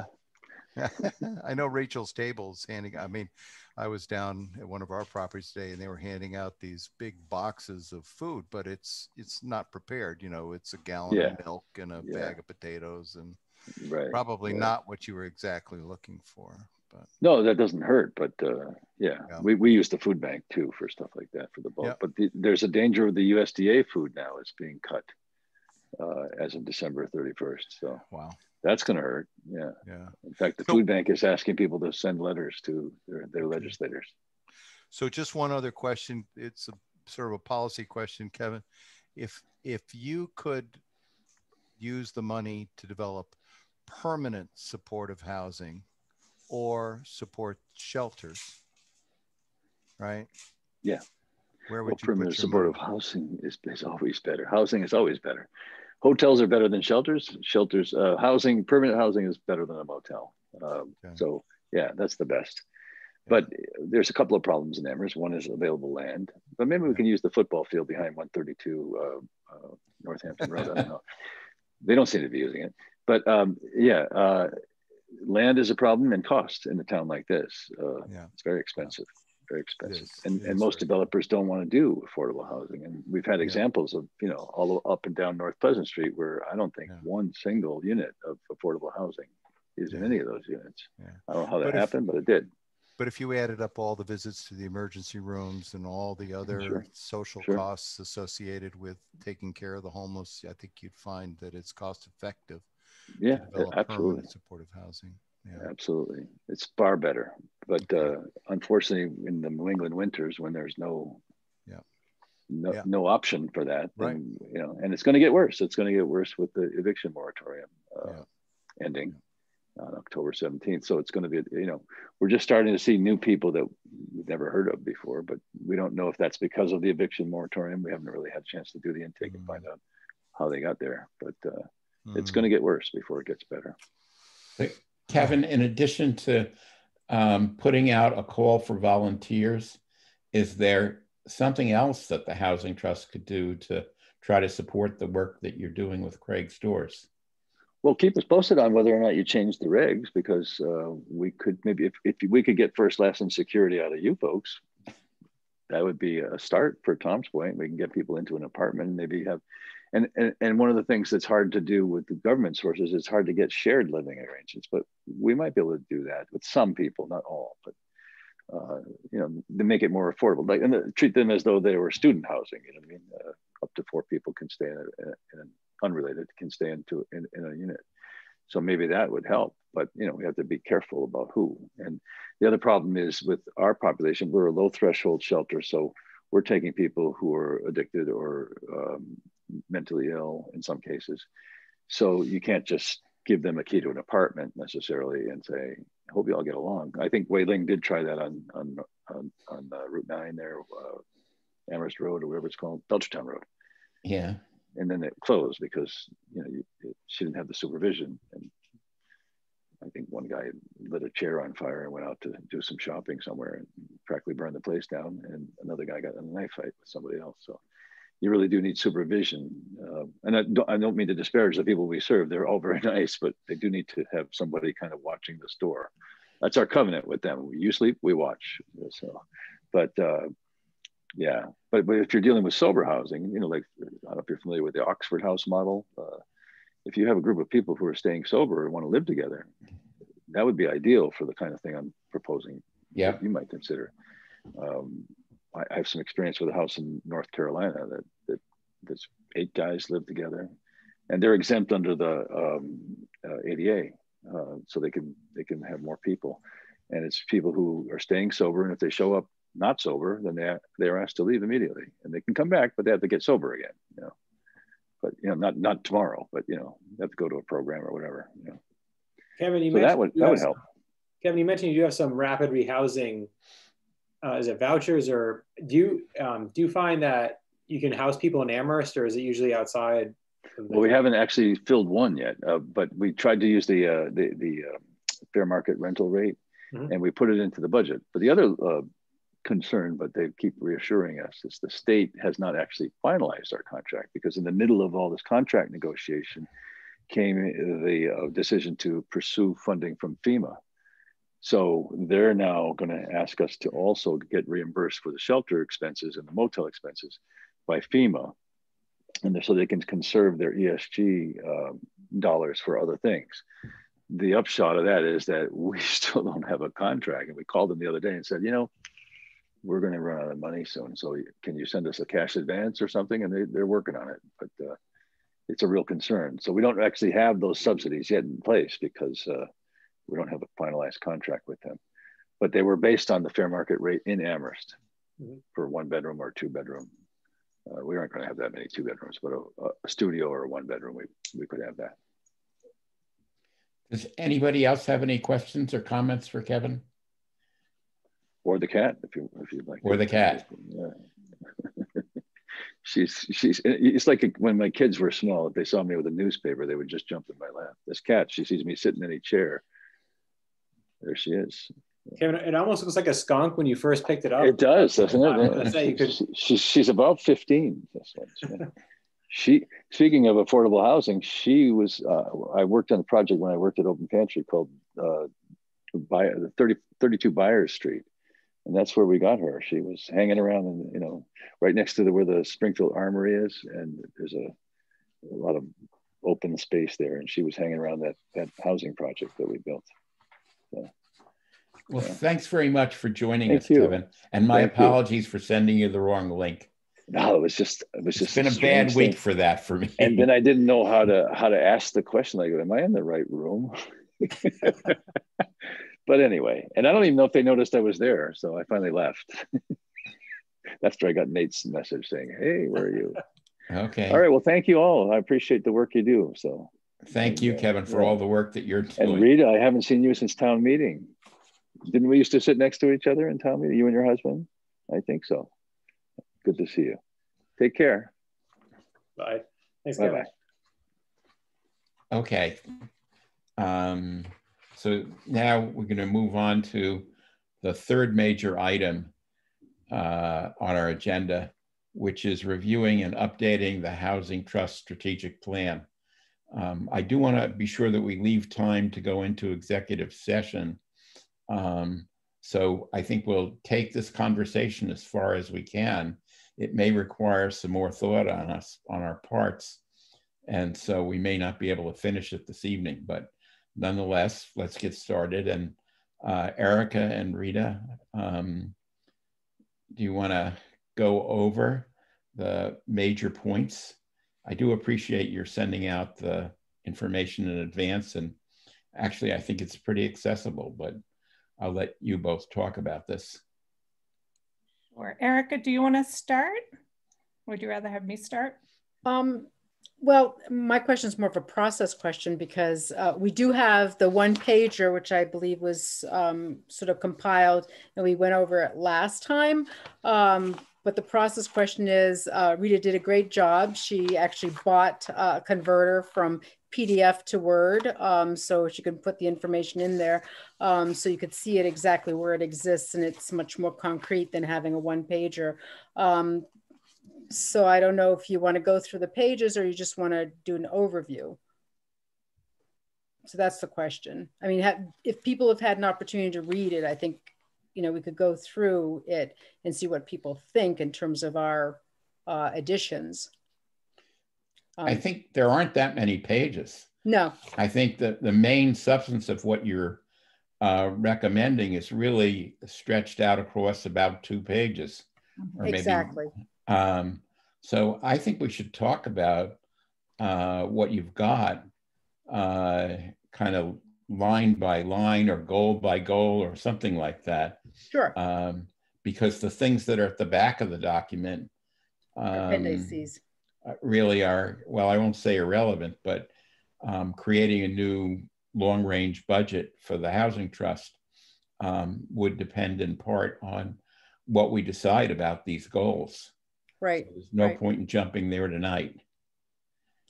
<laughs> I know Rachel's tables handing. I mean, I was down at one of our properties today, and they were handing out these big boxes of food, but it's it's not prepared. You know, it's a gallon Yeah. of milk and a Yeah. bag of potatoes, and Right. probably yeah. not what you were exactly looking for. But No, that doesn't hurt, but uh, yeah, Yeah. we, we use the food bank too for stuff like that for the bulk. Yeah. But the, there's a danger of the USDA food now is being cut uh, as of December 31st. So wow, that's going to hurt. Yeah. yeah. In fact, the So- food bank is asking people to send letters to their, their Okay. legislators. So just one other question. It's a sort of a policy question, Kevin. If if you could use the money to develop permanent supportive housing or support shelters, right? Yeah. Where Well, you supportive money? housing is, is always better. Housing is always better. Hotels are better than shelters. Shelters, uh, housing, permanent housing is better than a motel. Um, Okay. So yeah, that's the best. But there's a couple of problems in Amherst. One is available land, but maybe we can use the football field behind 132 uh, uh, Northampton Road. I don't know. <laughs> They don't seem to be using it, but um, yeah, uh, land is a problem and cost in a town like this. Uh, Yeah. It's very expensive, very expensive, and and most developers don't want to do affordable housing. And we've had Yeah. examples of you know all up and down North Pleasant Street where I don't think Yeah. one single unit of affordable housing is in any of those units. Yeah. I don't know how that But if- happened, but it did. But if you added up all the visits to the emergency rooms and all the other Sure. social Sure. costs associated with taking care of the homeless, I think you'd find that it's cost effective Yeah, absolutely. supportive housing. Yeah. Absolutely. It's far better. But uh, unfortunately, in the New England winters, when there's no Yeah. no, Yeah. no option for that, Right. then, you know, and it's going to get worse. It's going to get worse with the eviction moratorium uh, Yeah. ending on October 17th. So it's going to be, you know, we're just starting to see new people that we've never heard of before, but we don't know if that's because of the eviction moratorium. We haven't really had a chance to do the intake and Mm. find out how they got there. But uh, it's Mm. going to get worse before it gets better. Kevin, in addition to um, putting out a call for volunteers, is there something else that the Housing Trust could do to try to support the work that you're doing with Craig's Doors? Well, keep us posted on whether or not you change the regs because uh, we could maybe if, if we could get first, and security out of you folks, that would be a start for Tom's point. We can get people into an apartment, maybe have, and, and and one of the things that's hard to do with the government sources, it's hard to get shared living arrangements, but we might be able to do that with some people, not all. But uh, you know, to make it more affordable. Like, and uh, treat them as though they were student housing. You know what I mean? Uh, up to four people can stay in, a, in an unrelated can stay into in, in a unit. So maybe that would help. But you know, we have to be careful about who. And the other problem is with our population, we're a low threshold shelter, so we're taking people who are addicted or um, mentally ill in some cases. So you can't just give them a key to an apartment necessarily and say, I hope you all get along. I think Wei Ling did try that on on on, on uh, Route Nine there, uh, Amherst Road or whatever it's called, Belchertown Road. Yeah. And then it closed because you know you, it, she didn't have the supervision. And I think one guy lit a chair on fire and went out to do some shopping somewhere and practically burned the place down. And another guy got in a knife fight with somebody else. So you really do need supervision. Uh, and I don't, I don't mean to disparage the people we serve. They're all very <laughs> nice, but they do need to have somebody kind of watching the store. That's our covenant with them. You sleep, we watch. So, but uh, yeah, but, but if you're dealing with sober housing, you know, like, I don't know if you're familiar with the Oxford House model. Uh, if you have a group of people who are staying sober and want to live together, that would be ideal for the kind of thing I'm proposing. Yeah. You might consider. Um, I, I have some experience with a house in North Carolina that, that there's eight guys live together, and they're exempt under the um, uh, ADA, uh, so they can they can have more people, and it's people who are staying sober, and if they show up not sober, then they they are asked to leave immediately, and they can come back, but they have to get sober again, you know. But you know, not not tomorrow, but you know, they have to go to a program or whatever. You know. Kevin, you so that would that would help. Kevin, you mentioned you do have some rapid rehousing uh, is it vouchers or do you um, do you find that you can house people in Amherst or is it usually outside? Well, we haven't actually filled one yet, uh, but we tried to use the uh, the, the uh, fair market rental rate, mm-hmm. and we put it into the budget. But the other uh, concern, but they keep reassuring us, is the state has not actually finalized our contract because in the middle of all this contract negotiation came the uh, decision to pursue funding from FEMA so they're now going to ask us to also get reimbursed for the shelter expenses and the motel expenses by FEMA. And so they can conserve their ESG uh, dollars for other things. The upshot of that is that we <laughs> still don't have a contract. And we called them the other day and said, you know, we're going to run out of money soon. So can you send us a cash advance or something? And they, they're working on it. But uh, it's a real concern. So we don't actually have those subsidies yet in place because uh, we don't have a finalized contract with them, but they were based on the fair market rate in Amherst mm-hmm. for one bedroom or two bedroom. Uh, we aren't going to have that many two bedrooms, but a, a, studio or a one bedroom, we, we could have that. Does anybody else have any questions or comments for Kevin? Or the cat, if you if you'd like. Or the cat. Yeah. <laughs> she's she's it's like when my kids were small if they saw me with a newspaper they would just jump in my lap this cat she sees me sitting in a chair there she is. Kevin, it almost looks like a skunk when you first picked it up. It does, doesn't it? Say, could... <laughs> she, she's about 15. she, speaking of affordable housing, she was, uh, I worked on a project when I worked at Open Pantry called uh, by, 30, 32 Byers Street. And that's where we got her. She was hanging around, in, you know, right next to the, where the Springfield Armory is. And there's a, a lot of open space there. And she was hanging around that, that housing project that we built. So, well, yeah. thanks very much for joining Thank us, you. Kevin. And my Thank apologies you. for sending you the wrong link. No, it was just it was it's just been a bad week for that for me. And then I <laughs> didn't know how to how to ask the question. Like, am I in the right room? <laughs> but anyway, and I don't even know if they noticed I was there, so I finally left. <laughs> After I got Nate's message saying, "Hey, where are you?" Okay. All right. Well, thank you all. I appreciate the work you do. So Thank you, Kevin, for all the work that you're doing. And Rita, I haven't seen you since town meeting. Didn't we used to sit next to each other in town meeting, you and your husband? I think so. Good to see you. Take care. Bye. Thanks, bye Kevin. Bye. Okay. Um, so now we're going to move on to the third major item uh, on our agenda, which is reviewing and updating the Housing Trust Strategic Plan. Um, I do want to be sure that we leave time to go into executive session. Um, so I think we'll take this conversation as far as we can. It may require some more thought on us, on our parts. And so we may not be able to finish it this evening, but nonetheless, let's get started. And uh, Erica and Rita, um, do you want to go over the major points? I do appreciate your sending out the information in advance. And actually, I think it's pretty accessible, but I'll let you both talk about this. Sure. Erica, do you want to start? Would you rather have me start? Um, well, my question is more of a process question because uh, we do have the one pager, which I believe was um, sort of compiled and we went over it last time. Um, but the process question is uh, Rita did a great job. She actually bought a converter from PDF to Word um, so she could put the information in there um, so you could see it exactly where it exists and it's much more concrete than having a one pager. Um, so I don't know if you want to go through the pages or you just want to do an overview. So that's the question. I mean, if people have had an opportunity to read it, I think, you know, we could go through it and see what people think in terms of our uh, additions. Um, I think there aren't that many pages. No. I think that the main substance of what you're uh, recommending is really stretched out across about two pages. Or exactly. Maybe, um, so I think we should talk about uh, what you've got, uh, kind of line by line or goal by goal or something like that. Sure. Um, because the things that are at the back of the document um, appendices uh, really are, well, I won't say irrelevant, but um, creating a new long range budget for the housing trust um, would depend in part on what we decide about these goals. Right. So there's no right. point in jumping there tonight.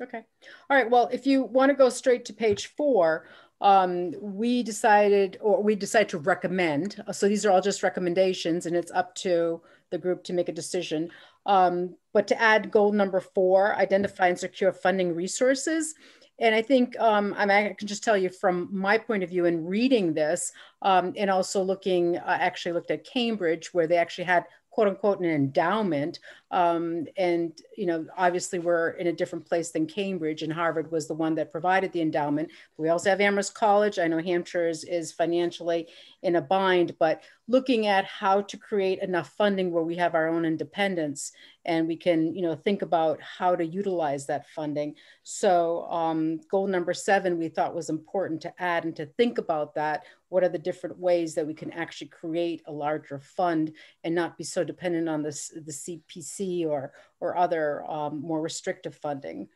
Okay. All right. Well, if you want to go straight to page four, um, we decided, or we decided to recommend. So these are all just recommendations, and it's up to the group to make a decision. Um, but to add goal number four, identify and secure funding resources. And I think um, I can just tell you from my point of view in reading this, um, and also looking, uh, actually looked at Cambridge, where they actually had quote unquote an endowment um, and you know obviously we're in a different place than cambridge and harvard was the one that provided the endowment. We also have amherst college. I know hampshire is, is financially in a bind but looking at how to create enough funding where we have our own independence and we can you know think about how to utilize that funding. So um, goal number seven we thought was important to add and to think about that. What are the different ways that we can actually create a larger fund and not be so dependent on this, the cpc or or other um, more restrictive funding.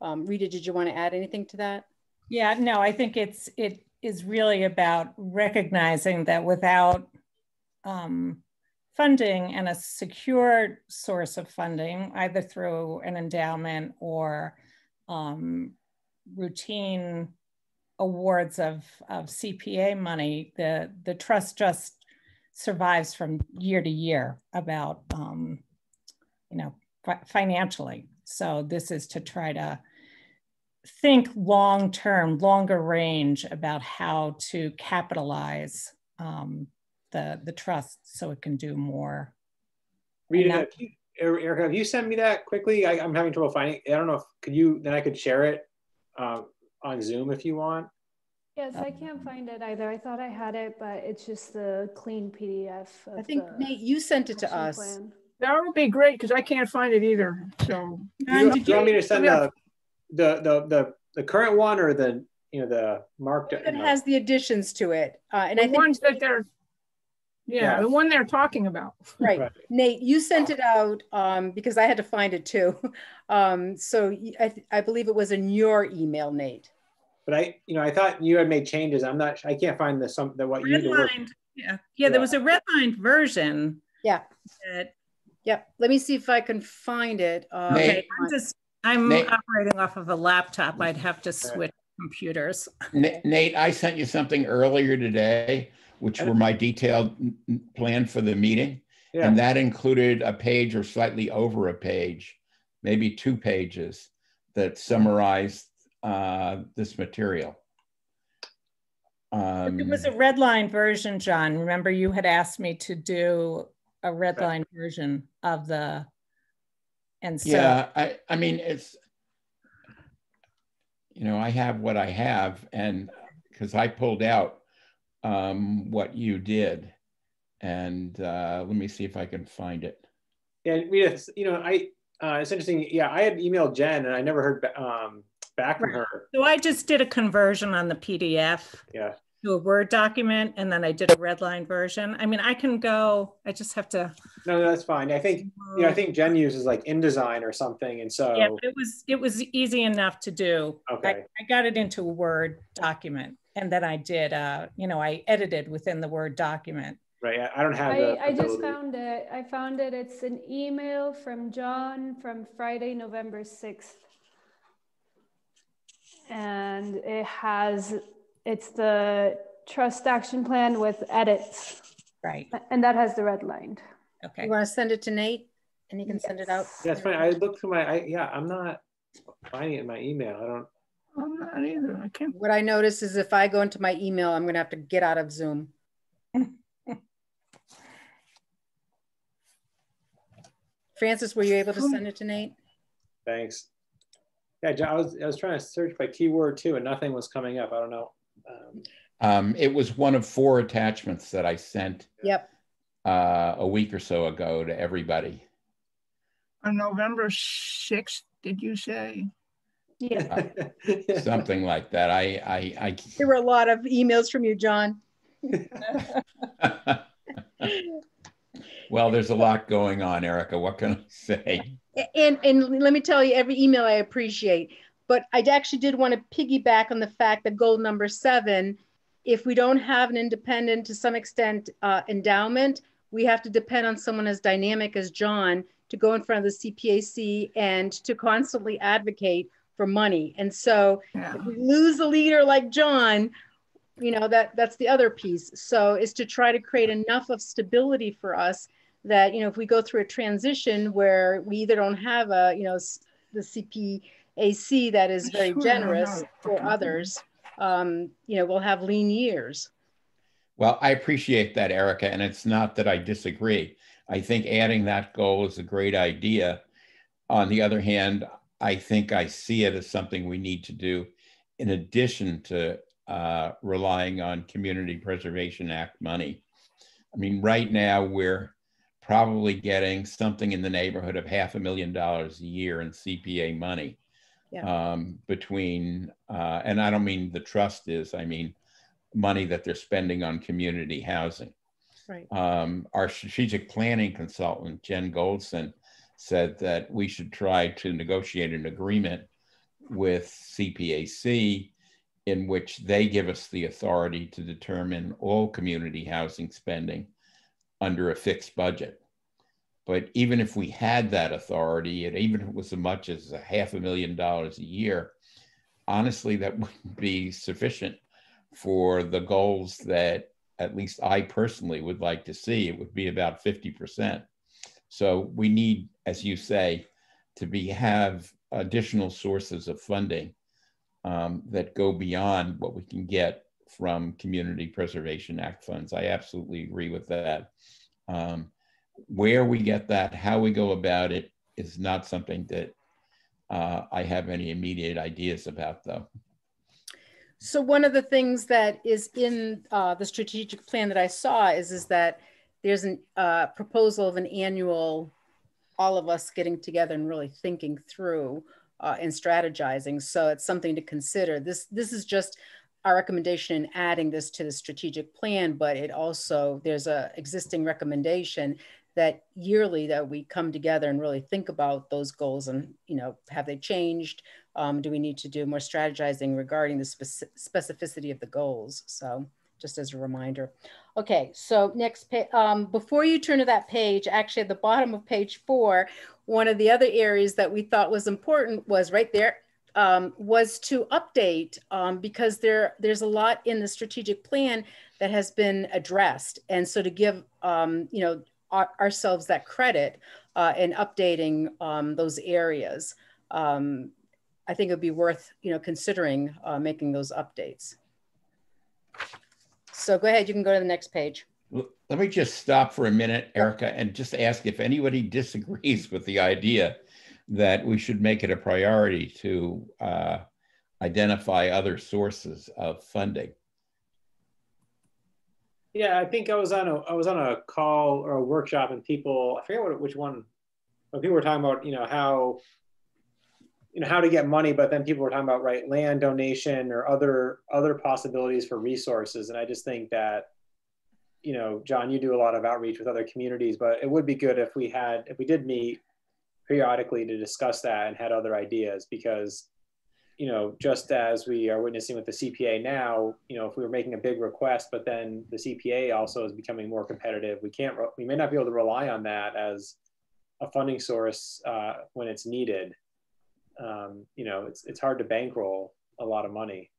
Um, rita did you want to add anything to that? Yeah no i think it's it is really about recognizing that without um, funding and a secure source of funding, either through an endowment or um, routine awards of, of CPA money, the, the trust just survives from year to year about, um, you know, fi financially. So this is to try to think long term, longer range about how to capitalize um, the the trust so it can do more. Rita, Erica, have you sent me that quickly? I, am having trouble finding. I don't know if could you then I could share it uh, on Zoom if you want. Yes, I can't find it either. I thought I had it, but it's just the clean PDF. I think Nate, you sent it to us. Plan. That would be great because I can't find it either. So, you, do you want me to send the, the the the the current one or the you know the marked? It has the additions to it, uh, and the I think ones that they're yeah, yeah, the one they're talking about. Right. right. Nate, you sent it out um, because I had to find it too. <laughs> Um, so I, I believe it was in your email, Nate. But I, you know, I thought you had made changes. I'm not, I can't find the some the what you redlined. Yeah. yeah, there was a redlined version. Yeah. That, yep. Let me see if I can find it. Um, okay, I'm just I'm Nate. operating off of a laptop. I'd have to switch computers. Nate, I sent you something earlier today which were my detailed plan for the meeting. Yeah. And that included a page or slightly over a page, maybe two pages that summarized uh, this material. Um, it was a red line version, John. Remember, you had asked me to do a red line version of the, and so. Yeah, I, I mean, it's, you know, I have what I have, and because I pulled out um, what you did. And uh, let me see if I can find it. Yeah, we, you know, I, uh, it's interesting. Yeah, I had emailed Jen and I never heard um, back from her. So I just did a conversion on the PDF Yeah. To a Word document and then I did a red line version. I mean, I can go, I just have to. No, no, that's fine. I think, you know, I think Jen uses like InDesign or something. And so, Yeah, it was, it was easy enough to do. Okay. I got it into a Word document and then I did, uh, you know, I edited within the Word document. Right. I, I don't have I, I just found it. I found it. It's an email from John from Friday, November 6th. And it has, it's the trust action plan with edits. Right. And that has the red lined. Okay. You want to send it to Nate and he can send it out? Yes. That's fine. I looked through my, I, yeah, I'm not finding it in my email. I don't, I'm not either. I can't. What I notice is if I go into my email, I'm going to have to get out of Zoom. <laughs> Francis, were you able to send it to Nate? thanks. Yeah, Jo- I was, I was trying to search by keyword too and nothing was coming up. I don't know. Um, Um, it was one of four attachments that I sent Yep. uh, a week or so ago to everybody. On November 6th, did you say? Yeah. Something like that. I, I, I. There were a lot of emails from you, John. <laughs> Well, there's a lot going on, Erica. What can I say? And and let me tell you, every email I appreciate. But I actually did want to piggyback on the fact that goal number seven, if we don't have an independent, to some extent, uh, endowment, we have to depend on someone as dynamic as John to go in front of the CPAC and to constantly advocate for money. And so Yeah. if we lose a leader like John, you know that that's the other piece. So is to try to create enough of stability for us that you know if we go through a transition where we either don't have a you know the the CPAC that is very Sure, generous for others, um, you know we'll have lean years. Well, I appreciate that, Erica, and it's not that I disagree. I think adding that goal is a great idea. On the other hand, I think I see it as something we need to do in addition to uh, relying on Community Preservation Act money. I mean, right now we're probably getting something in the neighborhood of half a million dollars a year in CPA money um, between, uh, and I don't mean the trust is, I mean money that they're spending on community housing. Right. Um, our strategic planning consultant, Jen Goldson, said that we should try to negotiate an agreement with CPAC in which they give us the authority to determine all community housing spending under a fixed budget. But even if we had that authority, and even if it was as much as a half a million dollars a year, honestly, that <laughs> wouldn't be sufficient for the goals that at least I personally would like to see. It would be about 50%. So we need, as you say, to be have additional sources of funding um, that go beyond what we can get from Community Preservation Act funds. I absolutely agree with that. Um, where we get that, how we go about it, is not something that uh, I have any immediate ideas about, though. So one of the things that is in uh, the strategic plan that I saw is is that there's a uh, proposal of an annual, all of us getting together and really thinking through uh, and strategizing. So it's something to consider. This this is just our recommendation in adding this to the strategic plan, but it also there's a existing recommendation that yearly that we come together and really think about those goals and you know have they changed? Um, do we need to do more strategizing regarding the speci- specificity of the goals? So just as a reminder. Okay so next um, before you turn to that page actually at the bottom of page four one of the other areas that we thought was important was right there um, was to update um, because there there's a lot in the strategic plan that has been addressed. And so to give um, you know our, ourselves that credit uh, in updating um, those areas. Um, I think it would be worth you know considering uh, making those updates. So go ahead, you can go to the next page. Let me just stop for a minute, Erica, and just ask if anybody <laughs> disagrees with the idea that we should make it a priority to uh, identify other sources of funding. Yeah, I think I was on a I was on a call or a workshop and people I forget what which one, but people were talking about you know how you know how to get money, but then people were talking about right land donation or other other possibilities for resources, and I just think that you know John, you do a lot of outreach with other communities, but it would be good if we had if we did meet periodically to discuss that and had other ideas because you know, just as we are witnessing with the CPA now, you know, if we were making a big request, but then the CPA also is becoming more competitive, we can't, we may not be able to rely on that as a funding source uh, when it's needed. Um, you know, it's, it's hard to bankroll a lot of money.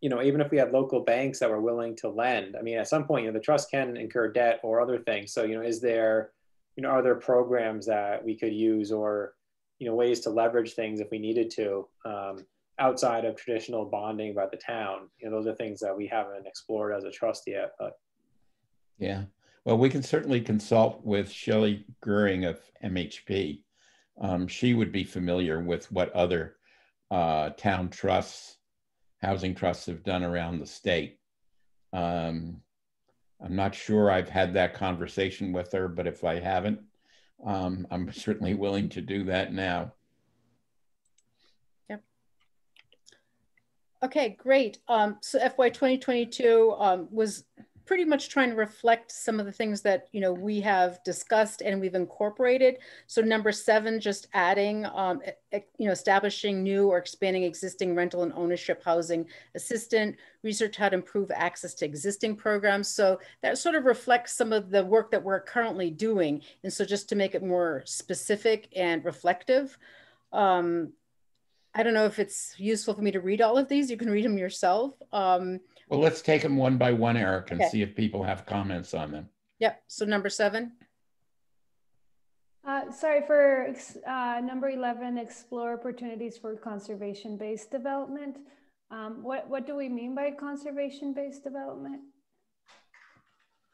You know, even if we had local banks that were willing to lend, I mean, at some point, you know, the trust can incur debt or other things. So, you know, is there, you know, are there programs that we could use or, you know ways to leverage things if we needed to um, outside of traditional bonding by the town. You know, those are things that we haven't explored as a trust yet. But yeah, well, we can certainly consult with Shelly Goehring of MHP. Um, she would be familiar with what other uh, town trusts, housing trusts have done around the state. Um, I'm not sure I've had that conversation with her, but if I haven't, um, I'm certainly willing to do that now. Yep. Okay, great. Um, so FY 2022 um, was pretty much trying to reflect some of the things that you know we have discussed and we've incorporated. So number seven, just adding, um, you know, establishing new or expanding existing rental and ownership housing assistant, research how to improve access to existing programs. So that sort of reflects some of the work that we're currently doing. And so just to make it more specific and reflective, um, I don't know if it's useful for me to read all of these. You can read them yourself. Um, well, let's take them one by one, Eric, and okay. see if people have comments on them. Yep. So number seven. Uh, sorry for uh, number 11, explore opportunities for conservation-based development. Um, what, what do we mean by conservation-based development?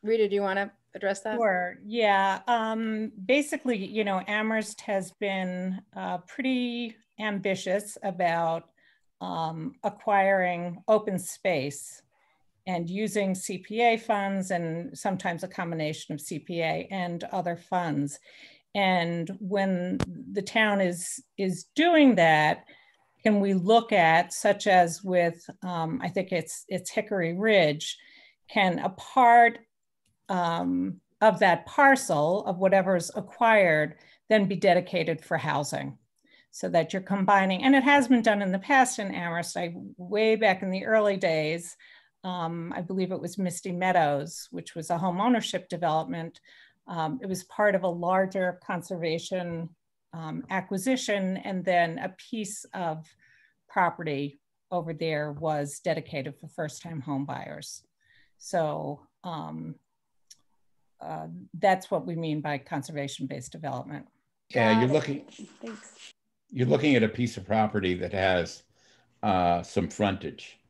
Rita, do you want to address that? Sure. Yeah. Um, basically, you know, Amherst has been uh, pretty ambitious about um, acquiring open space and using CPA funds and sometimes a combination of CPA and other funds. And when the town is, is doing that, can we look at, such as with, um, I think it's, it's Hickory Ridge, can a part um, of that parcel of whatever's acquired then be dedicated for housing? so that you're combining, and it has been done in the past in Amherst, I, way back in the early days, um, I believe it was Misty Meadows, which was a home ownership development. Um, it was part of a larger conservation um, acquisition, and then a piece of property over there was dedicated for first-time home buyers. So um, uh, that's what we mean by conservation-based development. Yeah, you're looking. Thanks you're looking at a piece of property that has uh, some frontage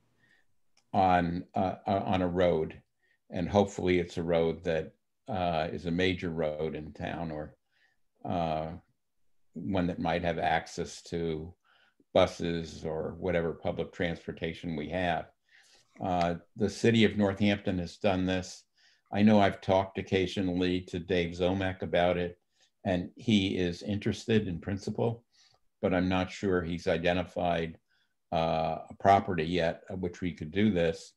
on uh, uh, on a road, and hopefully it's a road that uh, is a major road in town or uh, one that might have access to buses or whatever public transportation we have. Uh, the city of Northampton has done this. I know I've talked occasionally to Dave Ziomek about it, and he is interested in principle but I'm not sure he's identified uh, a property yet of which we could do this,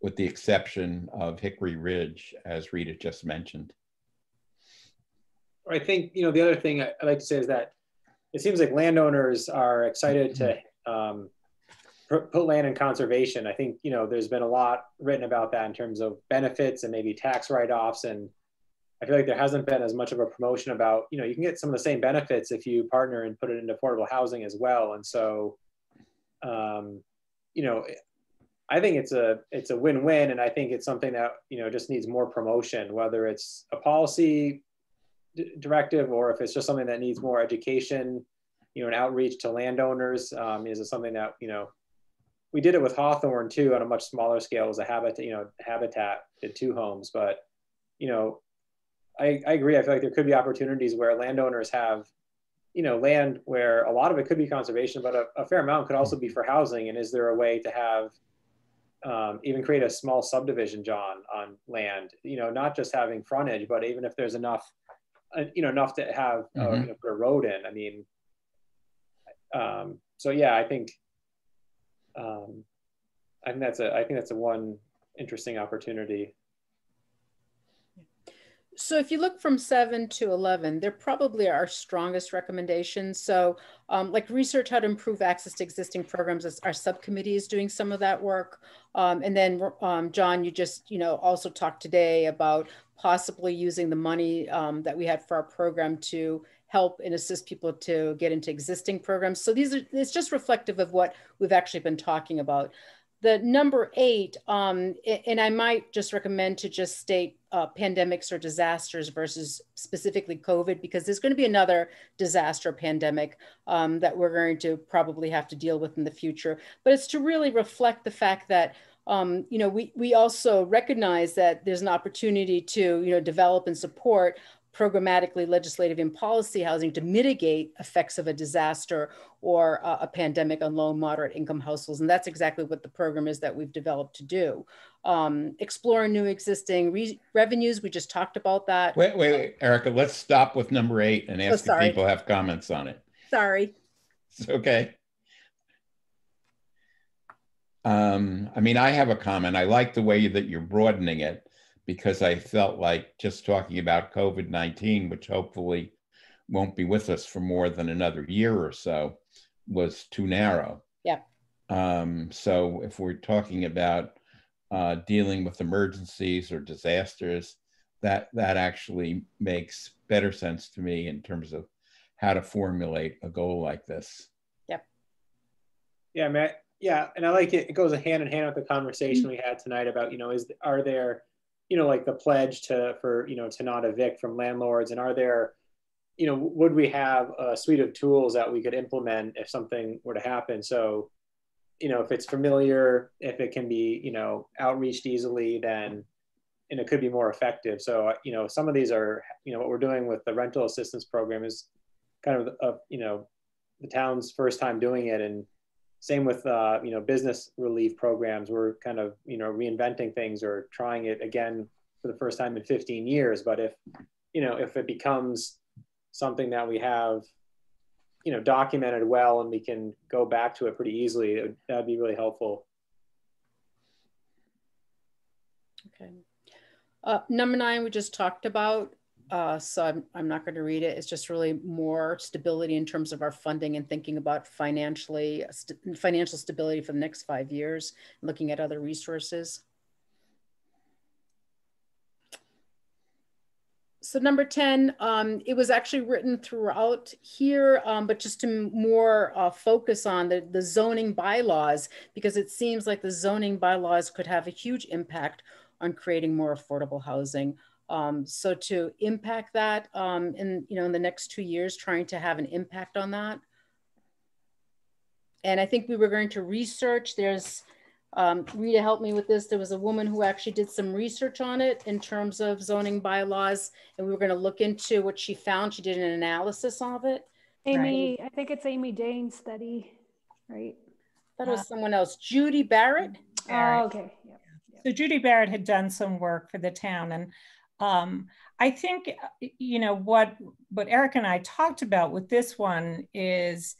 with the exception of Hickory Ridge, as Rita just mentioned. I think, you know, the other thing I'd like to say is that it seems like landowners are excited to um, put land in conservation. I think, you know, there's been a lot written about that in terms of benefits and maybe tax write-offs and I feel like there hasn't been as much of a promotion about, you know, you can get some of the same benefits if you partner and put it into affordable housing as well. And so, um, you know, I think it's a it's a win-win, and I think it's something that you know just needs more promotion, whether it's a policy directive or if it's just something that needs more education, you know, an outreach to landowners. Um, is it something that you know we did it with Hawthorne too on a much smaller scale as a habitat, you know, habitat did two homes, but you know, I, I agree. I feel like there could be opportunities where landowners have, you know, land where a lot of it could be conservation, but a, a fair amount could also be for housing. And is there a way to have, um, even create a small subdivision, John, on land. You know, not just having frontage, but even if there's enough, uh, you know, enough to have uh, Mhm. you know, put a road in. I mean, um, so yeah, I think, um, I think that's a, I think that's a one interesting opportunity. So if you look from seven to 11, they're probably our strongest recommendations. So um, like research how to improve access to existing programs, our subcommittee is doing some of that work. Um, and then um, John, you just, you know, also talked today about possibly using the money um, that we had for our program to help and assist people to get into existing programs. So these are, it's just reflective of what we've actually been talking about the number eight, um, and I might just recommend to just state uh, pandemics or disasters versus specifically COVID, because there's going to be another disaster pandemic um, that we're going to probably have to deal with in the future. But it's to really reflect the fact that um, you know, we, we also recognize that there's an opportunity to, you know, develop and support programmatically legislative and policy housing to mitigate effects of a disaster or a, a, pandemic on low and moderate income households. And that's exactly what the program is that we've developed to do. Um, exploring new existing re revenues, we just talked about that. Wait, wait, wait, Erica, let's stop with number eight and ask oh, if people have comments on it. Sorry. It's okay. Um, I mean, I have a comment. I like the way that you're broadening it because I felt like just talking about COVID 19, which hopefully won't be with us for more than another year or so, was too narrow. Yeah. Um, so if we're talking about uh, dealing with emergencies or disasters, that that actually makes better sense to me in terms of how to formulate a goal like this. Yep. Yeah, Matt. Yeah, and I like it. It goes a hand in hand with the conversation we had tonight about you know is are there you know like the pledge to for you know to not evict from landlords? And are there you know would we have a suite of tools that we could implement if something were to happen? So you know if it's familiar if it can be you know outreached easily then and it could be more effective. So you know some of these are you know what we're doing with the rental assistance program is kind of a, you know the town's first time doing it and same with uh, you know business relief programs. We're kind of you know reinventing things or trying it again for the first time in 15 years. But if you know if it becomes something that we have you know documented well and we can go back to it pretty easily, that'd be really helpful. Okay. Uh, number nine, we just talked about uh, so I'm, I'm not going to read it. It's just really more stability in terms of our funding and thinking about financially st financial stability for the next five years, looking at other resources. So number 10, um, it was actually written throughout here, um, but just to more uh, focus on the, the zoning bylaws, because it seems like the zoning bylaws could have a huge impact on creating more affordable housing. Um, so to impact that um, in, you know, in the next two years, trying to have an impact on that. And I think we were going to research, there's, um, Rita helped me with this. There was a woman who actually did some research on it in terms of zoning bylaws. And we were gonna look into what she found. She did an analysis of it. Amy, right. I think it's Amy Dain's study, right? That was someone else, Judy Barrett. Barrett. Oh, okay. Yep. So Judy Barrett had done some work for the town and um, I think you know what what Erica and I talked about with this one is,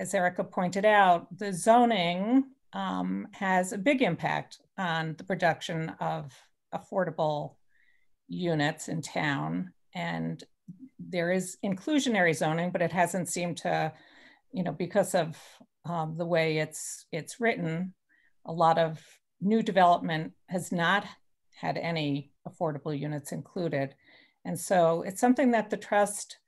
as Erica pointed out, the zoning um, has a big impact on the production of affordable units in town, and there is inclusionary zoning, but it hasn't seemed to, you know, because of um, the way it's it's written, a lot of new development has not had any affordable units included. And so it's something that the trust,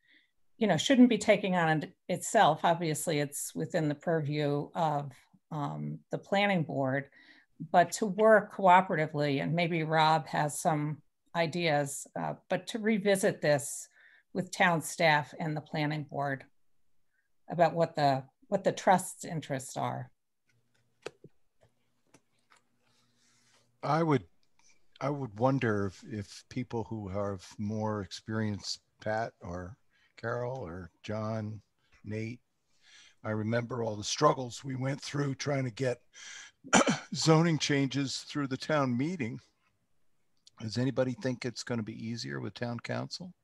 you know, shouldn't be taking on itself. Obviously, it's within the purview of um, the planning board, but to work cooperatively, and maybe Rob has some ideas, uh, but to revisit this with town staff and the planning board about what the what the trust's interests are. I would I would wonder if, if people who have more experience, Pat or Carol or John, Nate, I remember all the struggles we went through trying to get <coughs> zoning changes through the town meeting. Does anybody think it's going to be easier with town council?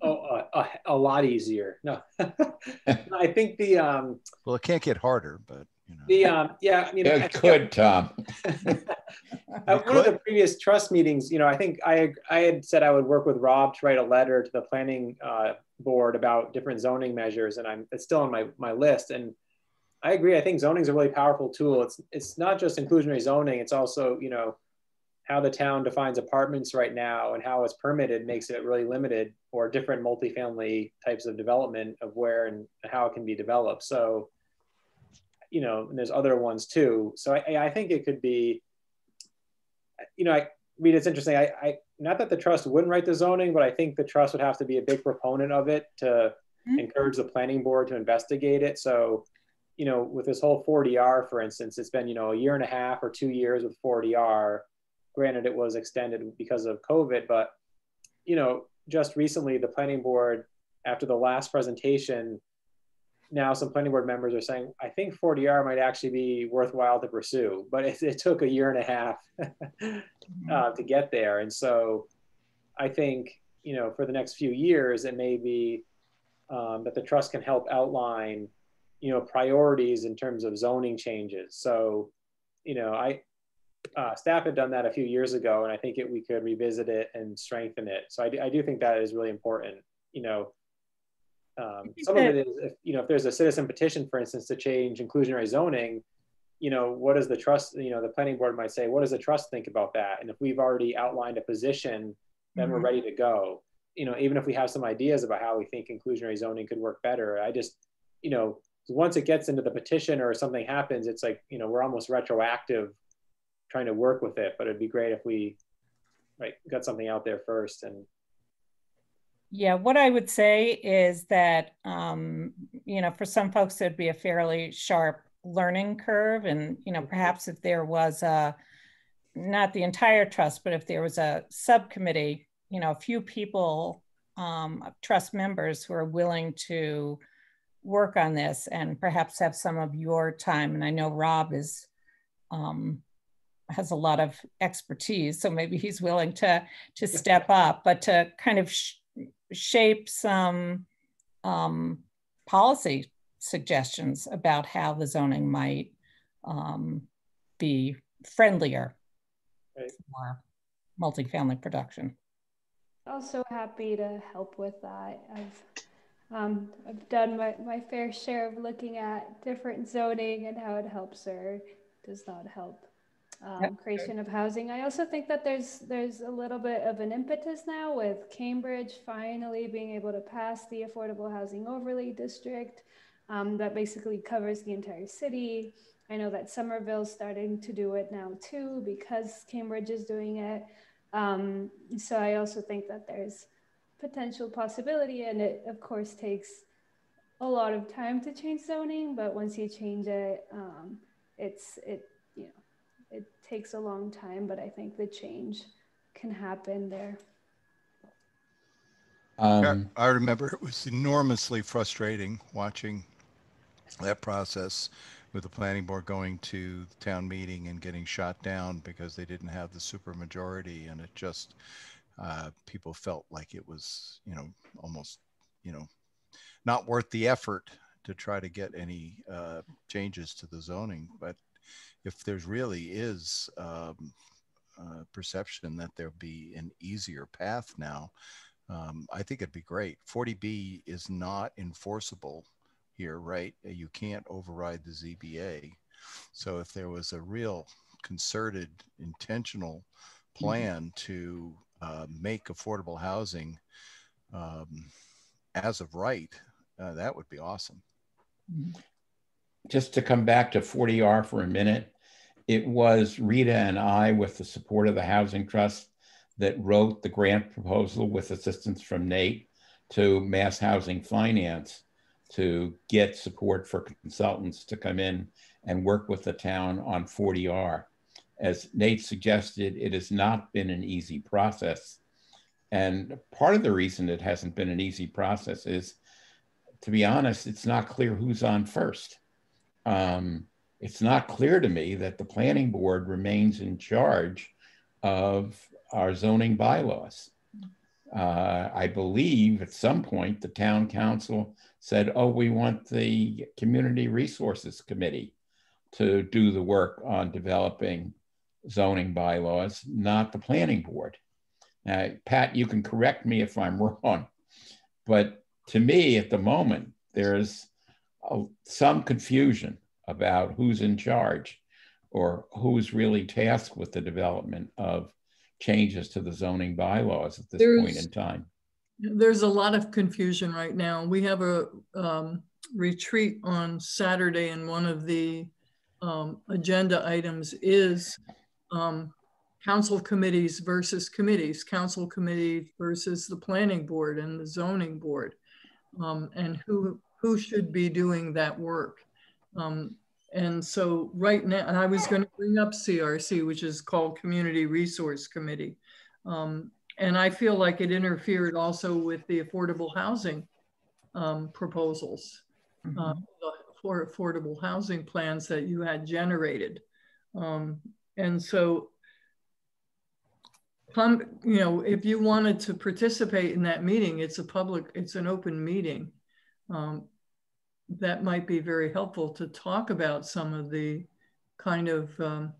Oh, uh, a, a lot easier. No, <laughs> I think the um, Well, it can't get harder, but you know. the um, yeah, you know, I It think- could, Tom. <laughs> At one of the previous trust meetings, you know, I think I I had said I would work with Rob to write a letter to the planning uh, board about different zoning measures, and I'm it's still on my my list. And I agree. I think zoning is a really powerful tool. It's it's not just inclusionary zoning. It's also you know how the town defines apartments right now and how it's permitted makes it really limited or different multifamily types of development of where and how it can be developed. So you know, and there's other ones too. So I, I think it could be you know, I mean, it's interesting. I, I not that the trust wouldn't write the zoning, but I think the trust would have to be a big proponent of it to Mhm. encourage the planning board to investigate it. So, you know, with this whole 40R, for instance, it's been, you know, a year and a half or two years with 40R. Granted, it was extended because of COVID, but you know, just recently the planning board, after the last presentation, now some planning board members are saying, I think 40R might actually be worthwhile to pursue, but it, it took a year and a half <laughs> uh, to get there. And so I think, you know, for the next few years, it may be um, that the trust can help outline, you know, priorities in terms of zoning changes. So, you know, I, uh, staff had done that a few years ago, and I think it, we could revisit it and strengthen it. So I I do think that is really important. You know, um, some of it is, if, you know, if there's a citizen petition, for instance, to change inclusionary zoning, you know, what does the trust, you know, the planning board might say, what does the trust think about that? And if we've already outlined a position, then we're Mhm. ready to go. You know, even if we have some ideas about how we think inclusionary zoning could work better, I just, you know, once it gets into the petition or something happens, it's like, you know, we're almost retroactive trying to work with it, but it'd be great if we, right, got something out there first and Yeah, what I would say is that, um, you know, for some folks, it'd be a fairly sharp learning curve. And, you know, perhaps if there was a, not the entire trust, but if there was a subcommittee, you know, a few people, um, trust members who are willing to work on this and perhaps have some of your time. And I know Rob is, um, has a lot of expertise, so maybe he's willing to to step up, but to kind of shape some um, policy suggestions about how the zoning might um, be friendlier Right. for multifamily production. Also happy to help with that. I've um, I've done my, my fair share of looking at different zoning and how it helps or does not help um, Yep. creation of housing. I also think that there's there's a little bit of an impetus now with Cambridge finally being able to pass the affordable housing overlay district um, that basically covers the entire city. I know that Somerville's starting to do it now too because Cambridge is doing it. Um, so I also think that there's potential possibility, and it of course takes a lot of time to change zoning. But once you change it, um, it's it it takes a long time. But I think the change can happen there. Um, I remember it was enormously frustrating watching that process with the planning board going to the town meeting and getting shot down because they didn't have the supermajority and it just uh, people felt like it was you know almost you know not worth the effort to try to get any uh, changes to the zoning but if there's really is um, uh, perception that there'll be an easier path now um, I think it'd be great. 40B is not enforceable here, right? You can't override the ZBA. So if there was a real concerted, intentional plan to uh, make affordable housing um, as of right, uh, that would be awesome. just to come back to 40R for a minute, it was Rita and I, with the support of the Housing Trust, that wrote the grant proposal with assistance from Nate to Mass Housing Finance to get support for consultants to come in and work with the town on 40R. As Nate suggested, it has not been an easy process. And part of the reason it hasn't been an easy process is to be honest, it's not clear who's on first. Um, it's not clear to me that the planning board remains in charge of our zoning bylaws. Uh, I believe at some point the town council said, oh, we want the Community Resources Committee to do the work on developing zoning bylaws, not the planning board. Now, Pat, you can correct me if I'm <laughs> wrong, but to me at the moment, there's a, some confusion about who's in charge or who's really tasked with the development of changes to the zoning bylaws at this there's, point in time. There's a lot of confusion right now. We have a um, retreat on Saturday, and one of the um, agenda items is um, council committees versus committees, council committee versus the planning board and the zoning board, um, and who who should be doing that work. Um, and so right now, and I was going to bring up CRC, which is called Community Resource Committee. Um, and I feel like it interfered also with the affordable housing um, proposals, mm -hmm. uh, for affordable housing plans that you had generated. Um, and so, come, you know, if you wanted to participate in that meeting, it's a public, it's an open meeting. Um, that might be very helpful to talk about some of the kind of um,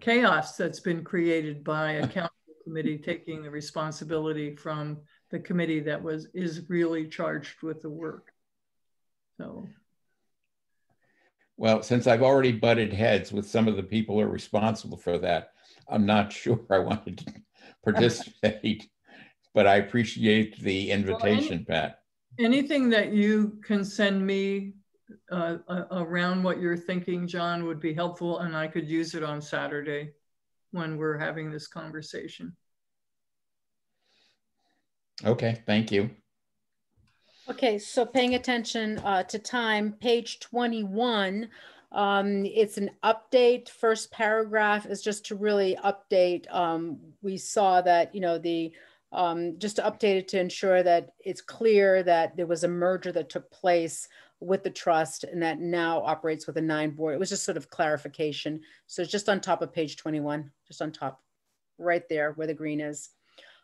chaos that's been created by a council <laughs> committee taking the responsibility from the committee that was is really charged with the work. So. Well, since I've already butted heads with some of the people who are responsible for that, I'm not <laughs> sure I wanted to <laughs> participate, but I appreciate the invitation, well, Pat anything that you can send me uh, around what you're thinking, John, would be helpful, and I could use it on Saturday when we're having this conversation. Okay, thank you. Okay, so paying attention uh, to time, page 21, um, it's an update. First paragraph is just to really update. Um, we saw that, you know, the um, just to update it to ensure that it's clear that there was a merger that took place with the trust and that now operates with a nine board. It was just sort of clarification. So it's just on top of page 21, just on top, right there where the green is.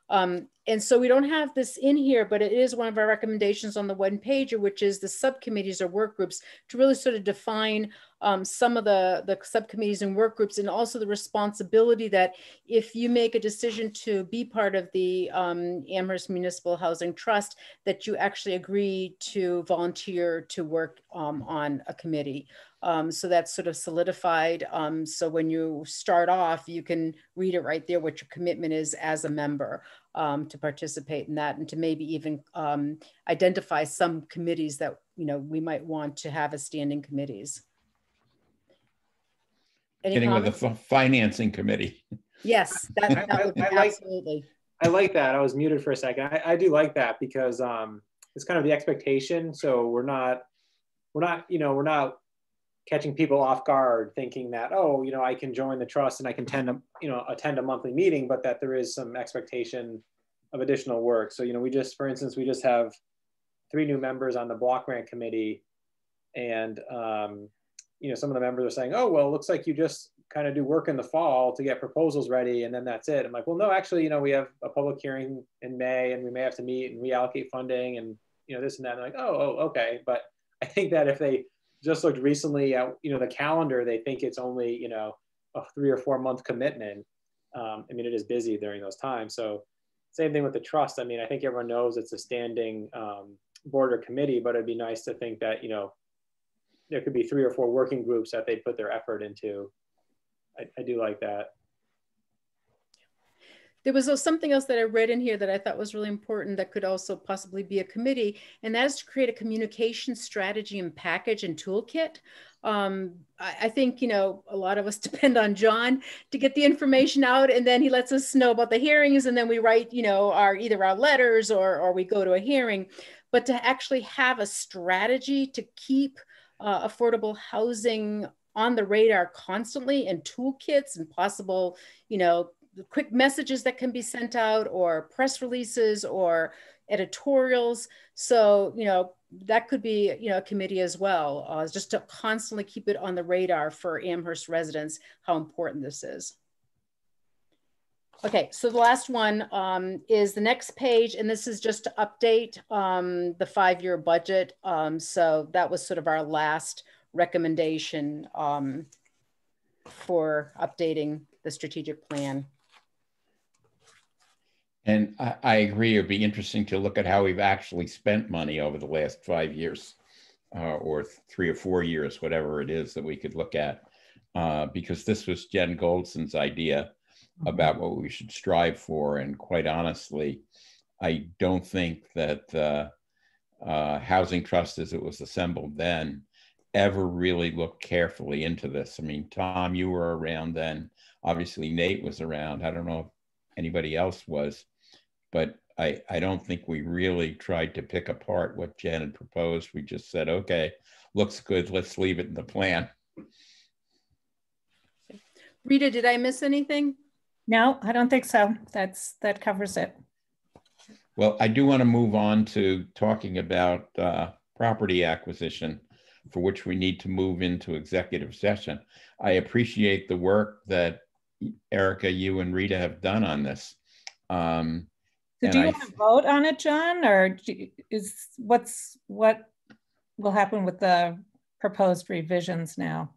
Um, and so we don't have this in here, but it is one of our recommendations on the one pager, which is the subcommittees or work groups to really sort of define um, some of the, the subcommittees and work groups and also the responsibility that if you make a decision to be part of the um, Amherst Municipal Housing Trust, that you actually agree to volunteer to work um, on a committee. Um, so that's sort of solidified. Um, so when you start off, you can read it right there what your commitment is as a member um, to participate in that and to maybe even um, identify some committees that you know we might want to have as standing committees. Any Getting comments? with the financing committee. Yes, that, that would be I, I absolutely. Like, I like that. I was muted for a second. I, I do like that because um, it's kind of the expectation. So we're not, we're not, you know, we're not catching people off guard thinking that oh you know i can join the trust and i can attend to you know attend a monthly meeting but that there is some expectation of additional work. So you know we just for instance we just have three new members on the block grant committee. And um, you know some of the members are saying oh well it looks like you just kind of do work in the fall to get proposals ready and then that's it. I'm like well no actually you know we have a public hearing in may and we may have to meet and reallocate funding and you know this and that. And like oh, oh okay. But i think that if they just looked recently at you know the calendar. They think it's only you know a three or four month commitment. Um, I mean, it is busy during those times. So same thing with the trust. I mean, I think everyone knows it's a standing um, board or committee, but it'd be nice to think that you know there could be three or four working groups that they put their effort into. I, I do like that. There was something else that I read in here that I thought was really important that could also possibly be a committee, and that is to create a communication strategy and package and toolkit. Um, I, I, think, you know, a lot of us <laughs> depend on John to get the information out, and then he lets us know about the hearings, and then we write, you know, our either our letters or, or we go to a hearing. But to actually have a strategy to keep uh, affordable housing on the radar constantly and toolkits and possible, you know, quick messages that can be sent out or press releases or editorials. So, you know, that could be, you know, a committee as well, uh, just to constantly keep it on the radar for Amherst residents, how important this is. Okay, so the last one um, is the next page, and this is just to update um, the five-year budget. Um, so that was sort of our last recommendation um, for updating the strategic plan. And I, I, agree, it'd be interesting to look at how we've actually spent money over the last five years uh, or three or four years, whatever it is that we could look at. Uh, because this was Jen Goldson's idea mm-hmm. about what we should strive for. And quite honestly, I don't think that the uh, Housing Trust, as it was assembled then, ever really looked carefully into this. I mean, Tom, you were around then. Obviously, Nate was around. I don't know if anybody else was but I, I don't think we really tried to pick apart what Janet proposed. We just said, okay, looks good, let's leave it in the plan. Rita, did I miss anything? No, I don't think so. That's that covers it. Well, I do want to move on to talking about uh, property acquisition, for which we need to move into executive session. I appreciate the work that Erica, you and Rita have done on this. Um, so do you I, want to vote on it, John, or is what's what will happen with the proposed revisions now?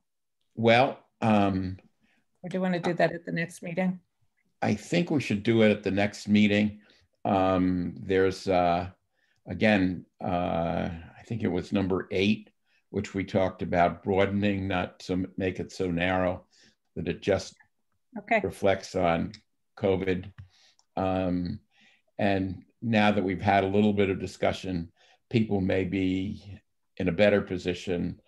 Well, um, or do you want to do that at the next meeting? I think we should do it at the next meeting. Um, there's uh, again, uh, I think it was number eight, which we talked about broadening, not to make it so narrow that it just okay. reflects on COVID. Um, and now that we've had a little bit of discussion, people may be in a better position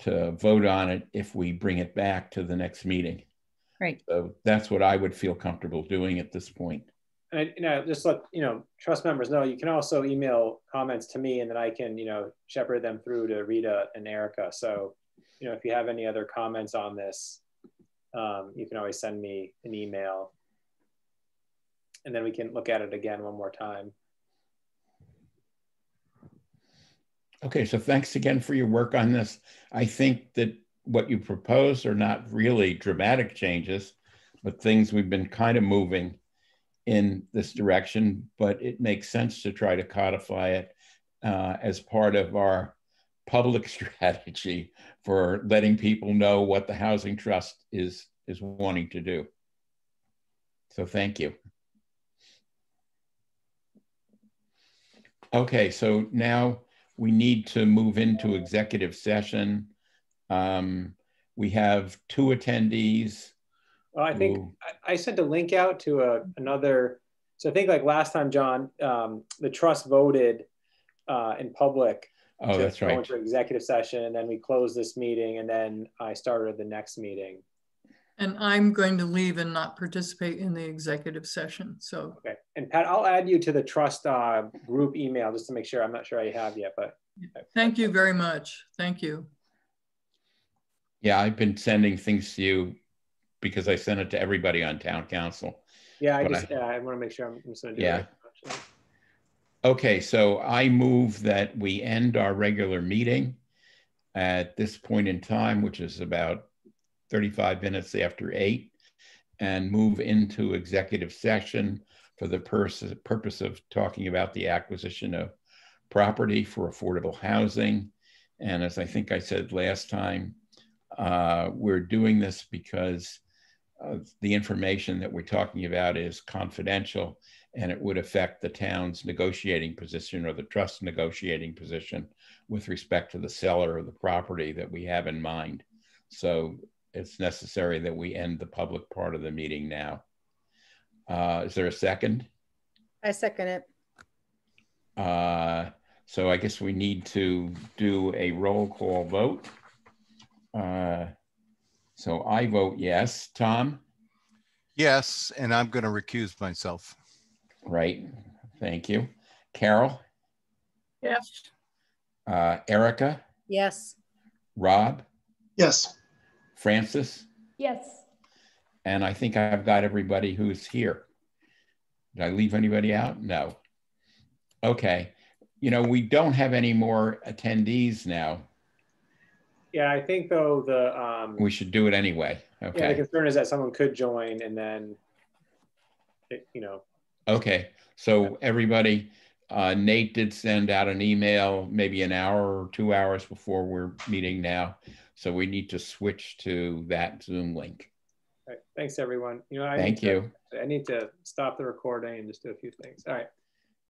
to vote on it if we bring it back to the next meeting. Right. So that's what I would feel comfortable doing at this point. And you know, just let you know, trust members know you can also email comments to me, and then I can you know shepherd them through to Rita and Erica. So, you know, if you have any other comments on this, um, you can always send me an email and then we can look at it again one more time. Okay, so thanks again for your work on this. I think that what you propose are not really dramatic changes, but things we've been kind of moving in this direction, but it makes sense to try to codify it uh, as part of our public <laughs> strategy for letting people know what the Housing Trust is, is wanting to do. So thank you. Okay, so now we need to move into executive session. Um, we have two attendees. Well, I think who... I, sent a link out to a, another. So I think like last time, John, um, the trust voted uh, in public. Oh, to that's right. Go into executive session, and then we closed this meeting, and then I started the next meeting. And I'm going to leave and not participate in the executive session. So okay. And Pat, I'll add you to the trust uh, group email just to make sure. I'm not sure I have yet, but thank you very much. Thank you. Yeah, I've been sending things to you because I sent it to everybody on town council. Yeah, I just I, yeah, I want to make sure I'm, I'm going to do yeah. It. Okay, so I move that we end our regular meeting at this point in time, which is about 35 minutes after eight and move into executive session for the purpose of talking about the acquisition of property for affordable housing. And as I think I said last time, uh, we're doing this because uh, the information that we're talking about is confidential and it would affect the town's negotiating position or the trust negotiating position with respect to the seller of the property that we have in mind. So it's necessary that we end the public part of the meeting now. Uh, is there a second? I second it. Uh, so I guess we need to do a roll call vote. Uh, so I vote yes. Tom? Yes, and I'm going to recuse myself. Right. Thank you. Carol? Yes. Uh, Erica? Yes. Rob? Yes. Francis? Yes. And I think I've got everybody who's here. Did I leave anybody out? No. Okay. you know, we don't have any more attendees now. Yeah, I think though the um, We should do it anyway. yeah, the concern is that someone could join and then, it, you know, Okay. So everybody, uh, Nate did send out an email maybe an hour or two hours before we're meeting now. So we need to switch to that Zoom link. all right, thanks everyone. You know, I Thank need to- you. I need to stop the recording and just do a few things. All right.